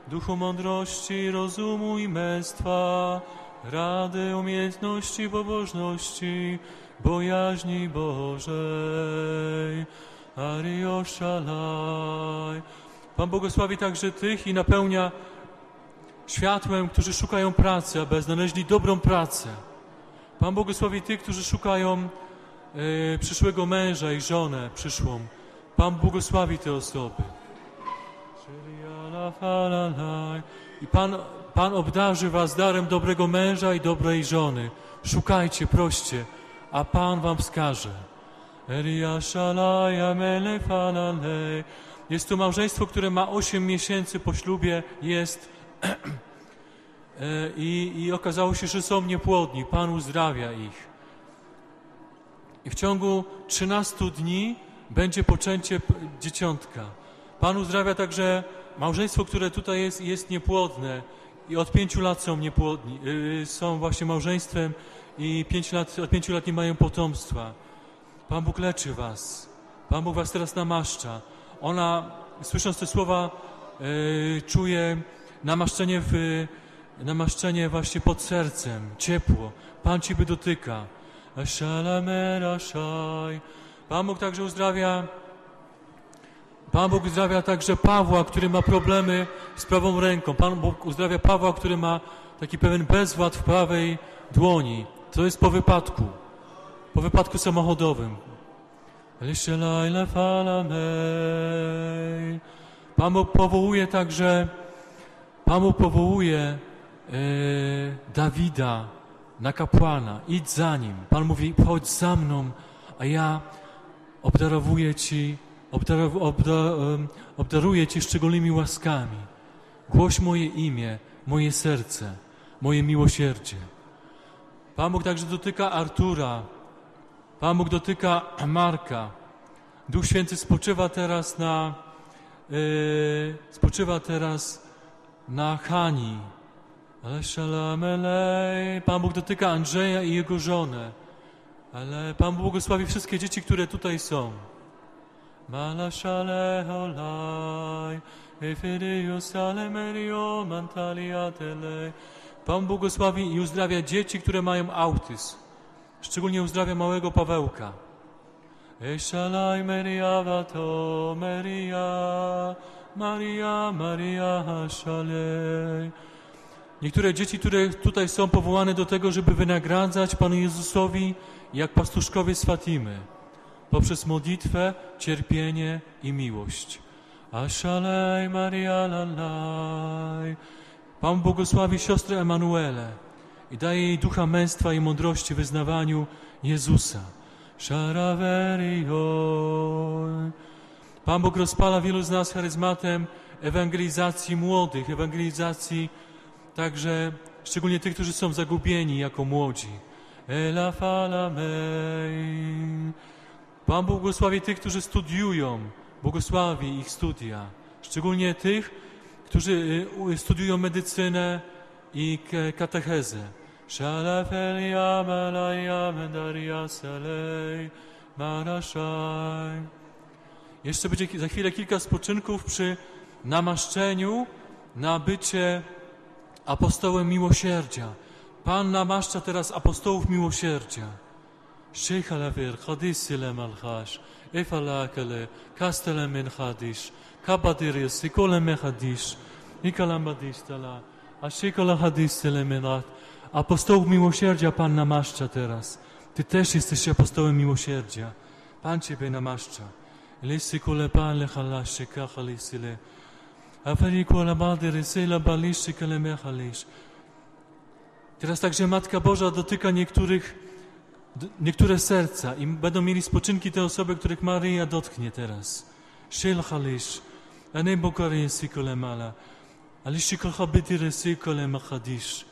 Duchu mądrości, rozumu i męstwa, rady, umiejętności, pobożności, bojaźni Bożej. Ario. Pan błogosławi także tych i napełnia światłem, którzy szukają pracy, aby znaleźli dobrą pracę. Pan błogosławi tych, którzy szukają e, przyszłego męża i żonę przyszłą. Pan błogosławi te osoby. I Pan, Pan obdarzy was darem dobrego męża i dobrej żony. Szukajcie, proście, a Pan wam wskaże. Jest to małżeństwo, które ma 8 miesięcy po ślubie, jest i, i okazało się, że są niepłodni. Pan uzdrawia ich. I w ciągu 13 dni będzie poczęcie dzieciątka. Pan uzdrawia także małżeństwo, które tutaj jest, jest niepłodne i od pięciu lat są niepłodni, yy, są właśnie małżeństwem i pięć lat, od pięciu lat nie mają potomstwa. Pan Bóg leczy was. Pan Bóg was teraz namaszcza. Ona, słysząc te słowa, yy, czuje namaszczenie, w, namaszczenie właśnie pod sercem, ciepło. Pan Ciebie dotyka. Szalamera szaj. Pan Bóg także uzdrawia Pan Bóg uzdrawia także Pawła, który ma problemy z prawą ręką. Pan Bóg uzdrawia Pawła, który ma taki pewien bezwład w prawej dłoni. To jest po wypadku, po wypadku samochodowym. Pan Bóg powołuje także, Pan powołuje e, Dawida na kapłana. Idź za nim. Pan mówi, chodź za mną, a ja obdarowuję Ci, obdarow, obda, obdaruję Ci szczególnymi łaskami. Głoś moje imię, moje serce, moje miłosierdzie. Pan Bóg także dotyka Artura. Pan Bóg dotyka Marka. Duch Święty spoczywa teraz na, yy, spoczywa teraz na Hani. Ale szalamelej. Pan Bóg dotyka Andrzeja i jego żonę. Ale Pan błogosławi wszystkie dzieci, które tutaj są. Mala szale olaj, efirio sale merio mantaliatele. Pan błogosławi i uzdrawia dzieci, które mają autyzm. Szczególnie uzdrawia małego Pawełka. Eszalaj Maria vato Maria, Maria, szalej. Niektóre dzieci, które tutaj są powołane do tego, żeby wynagradzać Panu Jezusowi jak pastuszkowie z Fatimy poprzez modlitwę, cierpienie i miłość. A szalej Maria lalaj. Pan błogosławi siostrę Emanuele i daje jej ducha męstwa i mądrości w wyznawaniu Jezusa. Szaraverio. Pan Bóg rozpala wielu z nas charyzmatem ewangelizacji młodych, ewangelizacji także szczególnie tych, którzy są zagubieni jako młodzi. Ela fala mei. Pan błogosławi tych, którzy studiują, błogosławi ich studia. Szczególnie tych, którzy y, studiują medycynę i katechezę. Szalafelia malaja mendaria selej maraszaj. Jeszcze będzie za chwilę kilka spoczynków przy namaszczeniu na bycie apostołem miłosierdzia. Pan namaszcza teraz apostołów miłosierdzia. Sheikh Alavir, Khadisile Malchash, Efalakale, Kastele Men Khadish, Kabadiris, Sikole Mechadish, Nikalam Badistala, Ashikola Hadistele Menat. Apostołów miłosierdzia Pan namaszcza teraz. Ty też jesteś apostołem miłosierdzia. Pan Ciebie namaszcza. Lisikule Pan Lechala, Shikach Alisile. Aferikola Badirysila Balishikale Mechalish. Teraz także Matka Boża dotyka niektórych, niektóre serca i będą mieli spoczynki te osoby, których Maryja dotknie teraz. Shil Halish, Ane Bokare Sikole Mala, Alishikol Habitire Sikole Machadish,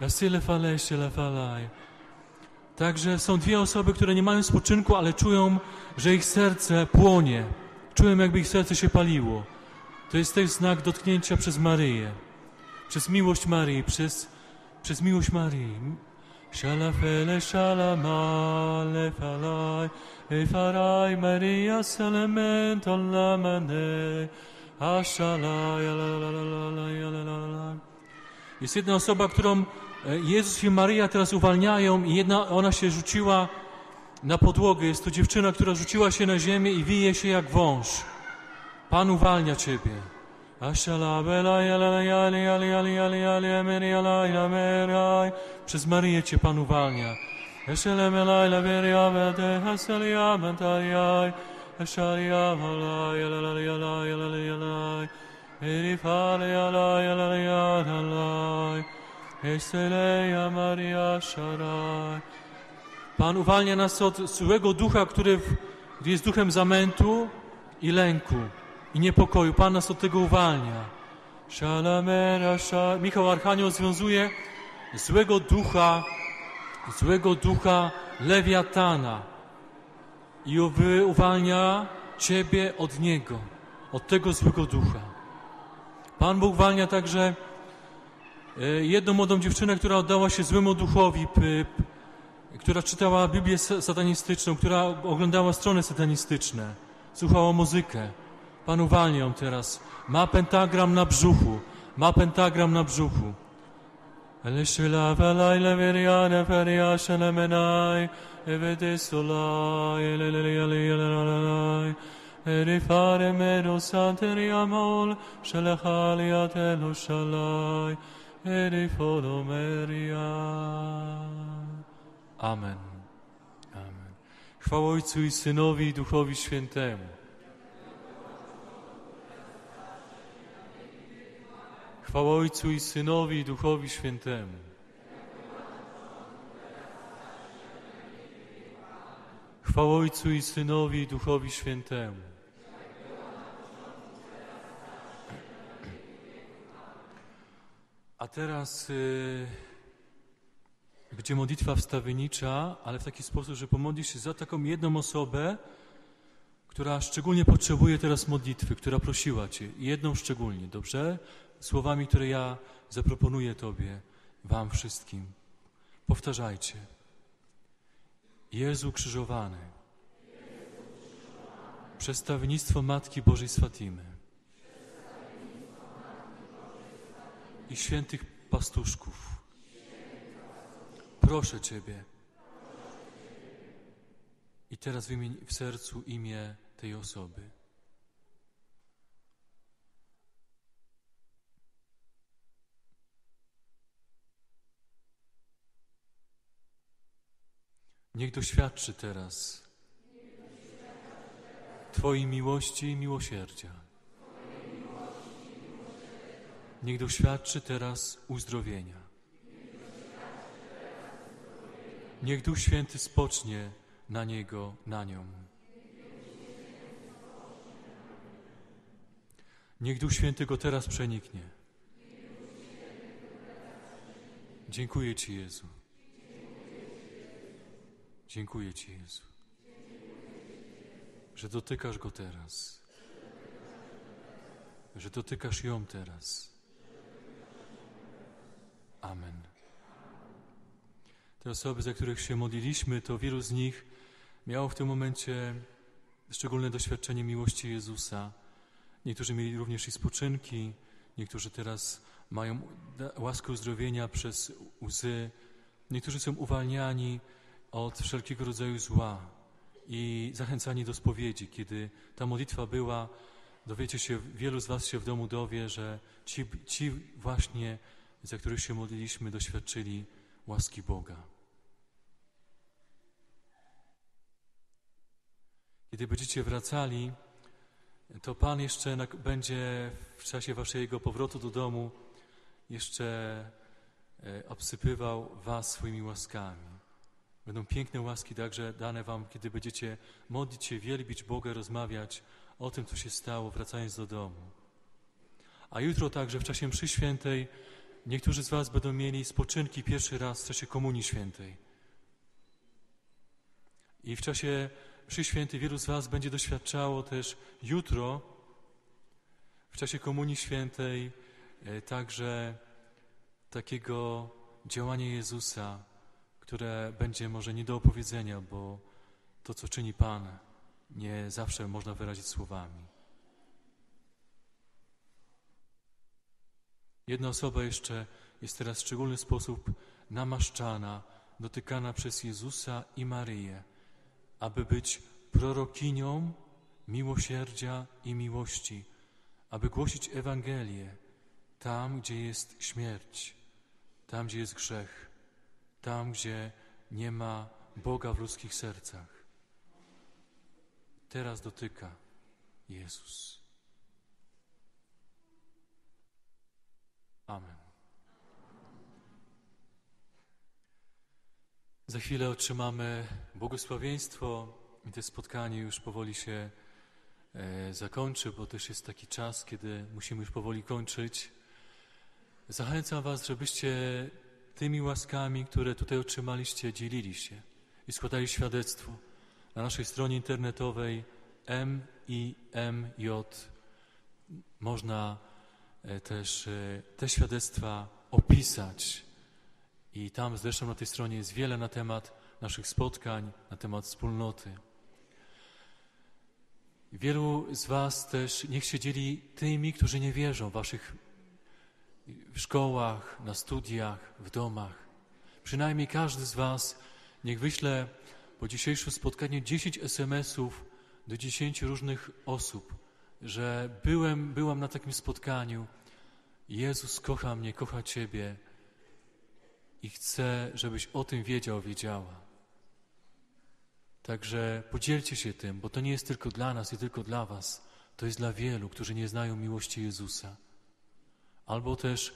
Asile Fale Shile Falaj. Także są dwie osoby, które nie mają spoczynku, ale czują, że ich serce płonie. Czują, jakby ich serce się paliło. To jest ten znak dotknięcia przez Maryję. Przez miłość Maryi, przez, przez miłość Maryi. Shalafele falaj, Maria olamane, Jest jedna osoba, którą Jezus i Maryja teraz uwalniają i jedna, ona się rzuciła na podłogę. Jest to dziewczyna, która rzuciła się na ziemię i wije się jak wąż. Pan uwalnia Ciebie. Przez Maryję Cię Pan uwalnia. Pan uwalnia nas od złego ducha, który jest duchem zamętu i lęku i niepokoju. Pan nas od tego uwalnia. Szalamera, sza... Michał Archanioł związuje złego ducha, złego ducha lewiatana i uwalnia ciebie od niego, od tego złego ducha. Pan Bóg uwalnia także jedną młodą dziewczynę, która oddała się złemu duchowi, która czytała Biblię sa- satanistyczną, która oglądała strony satanistyczne, słuchała muzykę. Pan uwalnia ją teraz. Ma pentagram na brzuchu. Ma pentagram na brzuchu. Elishila velai leveriane feria shelemenai, evede solai, elelelelelelelelelai, erifare medo santeriamol, shelechaliat elo shalai, erifolo meria. Amen. Amen. Chwała Ojcu i Synowi i Duchowi Świętemu. Chwała Ojcu i Synowi i Duchowi Świętemu. Chwała Ojcu i Synowi i Duchowi Świętemu. Teraz y, będzie modlitwa wstawiennicza, ale w taki sposób, że pomodlisz się za taką jedną osobę, która szczególnie potrzebuje teraz modlitwy, która prosiła Cię. Jedną szczególnie, dobrze? Słowami, które ja zaproponuję Tobie, Wam wszystkim. Powtarzajcie. Jezu krzyżowany, przedstawienictwo Matki Bożej z i świętych pastuszków. Proszę Ciebie. I teraz wymień w sercu imię tej osoby. Niech doświadczy teraz Twojej miłości i miłosierdzia. Niech doświadczy teraz uzdrowienia. Niech Duch Święty spocznie na niego, na nią. Niech Duch Święty go teraz przeniknie. Dziękuję Ci, Jezu. Dziękuję Ci, Jezu, że dotykasz go teraz, że dotykasz ją teraz. Amen. Te osoby, za których się modliliśmy, to wielu z nich miało w tym momencie szczególne doświadczenie miłości Jezusa. Niektórzy mieli również i spoczynki, niektórzy teraz mają łaskę uzdrowienia przez łzy, niektórzy są uwalniani od wszelkiego rodzaju zła i zachęcani do spowiedzi. Kiedy ta modlitwa była, dowiecie się, wielu z Was się w domu dowie, że ci, ci właśnie, za których się modliliśmy, doświadczyli łaski Boga. Kiedy będziecie wracali, to Pan jeszcze będzie w czasie Waszego powrotu do domu jeszcze e, obsypywał Was swoimi łaskami. Będą piękne łaski także dane Wam, kiedy będziecie modlić się, wielbić Boga, rozmawiać o tym, co się stało, wracając do domu. A jutro także w czasie mszy świętej niektórzy z Was będą mieli spoczynki pierwszy raz w czasie Komunii Świętej. I w czasie mszy świętej wielu z Was będzie doświadczało też jutro w czasie Komunii Świętej e, także takiego działania Jezusa, które będzie może nie do opowiedzenia, bo to, co czyni Pan, nie zawsze można wyrazić słowami. Jedna osoba jeszcze jest teraz w szczególny sposób namaszczana, dotykana przez Jezusa i Maryję, aby być prorokinią miłosierdzia i miłości, aby głosić Ewangelię tam, gdzie jest śmierć, tam, gdzie jest grzech, tam, gdzie nie ma Boga w ludzkich sercach. Teraz dotyka Jezus. Amen. Za chwilę otrzymamy błogosławieństwo i to spotkanie już powoli się e, zakończy, bo też jest taki czas, kiedy musimy już powoli kończyć. Zachęcam Was, żebyście tymi łaskami, które tutaj otrzymaliście, dzielili się i składali świadectwo na naszej stronie internetowej MIMJ. Można też e, te świadectwa opisać. I tam zresztą na tej stronie jest wiele na temat naszych spotkań, na temat wspólnoty. Wielu z Was też niech się dzieli tymi, którzy nie wierzą w Waszych w szkołach, na studiach, w domach. Przynajmniej każdy z Was niech wyśle po dzisiejszym spotkaniu 10 SMS-ów do 10 różnych osób, że byłem, byłam na takim spotkaniu. Jezus kocha mnie, kocha Ciebie i chce, żebyś o tym wiedział, wiedziała. Także podzielcie się tym, bo to nie jest tylko dla nas i tylko dla Was. To jest dla wielu, którzy nie znają miłości Jezusa albo też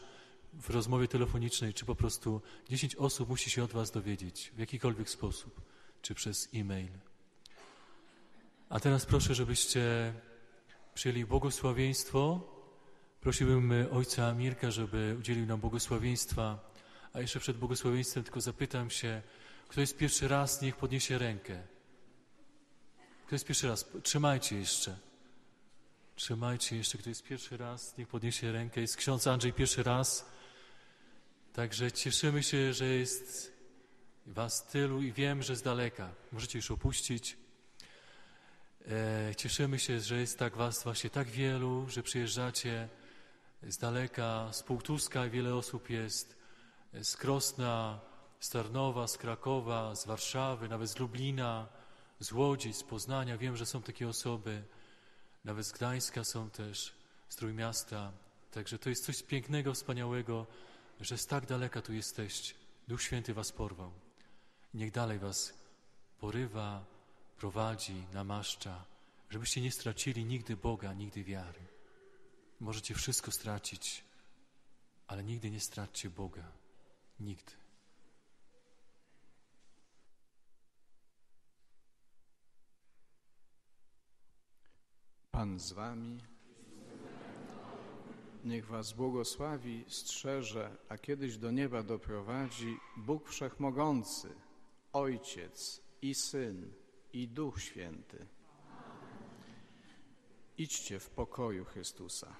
w rozmowie telefonicznej, czy po prostu 10 osób musi się od Was dowiedzieć w jakikolwiek sposób, czy przez e-mail. A teraz proszę, żebyście przyjęli błogosławieństwo. Prosiłbym ojca Mirka, żeby udzielił nam błogosławieństwa. A jeszcze przed błogosławieństwem tylko zapytam się, kto jest pierwszy raz, niech podniesie rękę. Kto jest pierwszy raz? Trzymajcie jeszcze. Trzymajcie jeszcze, kto jest pierwszy raz, niech podniesie rękę. Jest ksiądz Andrzej pierwszy raz. Także cieszymy się, że jest was tylu i wiem, że z daleka. Możecie już opuścić. E, cieszymy się, że jest tak was właśnie tak wielu, że przyjeżdżacie z daleka, z Półtuska wiele osób jest, z Krosna, z Tarnowa, z Krakowa, z Warszawy, nawet z Lublina, z Łodzi, z Poznania. Wiem, że są takie osoby. Nawet z Gdańska są też, z Trójmiasta. Także to jest coś pięknego, wspaniałego, że z tak daleka tu jesteście. Duch Święty was porwał. Niech dalej was porywa, prowadzi, namaszcza, żebyście nie stracili nigdy Boga, nigdy wiary. Możecie wszystko stracić, ale nigdy nie straćcie Boga. Nigdy. Pan z wami. Niech was błogosławi, strzeże, a kiedyś do nieba doprowadzi Bóg Wszechmogący, Ojciec i Syn i Duch Święty. Idźcie w pokoju Chrystusa.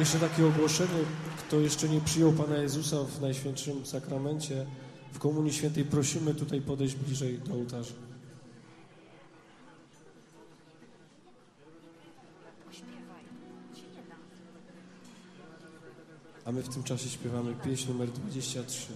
Jeszcze takie ogłoszenie, kto jeszcze nie przyjął Pana Jezusa w Najświętszym Sakramencie, w Komunii Świętej prosimy tutaj podejść bliżej do ołtarza. A my w tym czasie śpiewamy pieśń numer 23.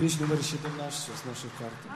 Личный мы рассчитаем наш, все с нашей карты.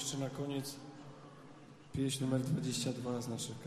jeszcze na koniec pieśń numer 22 z naszych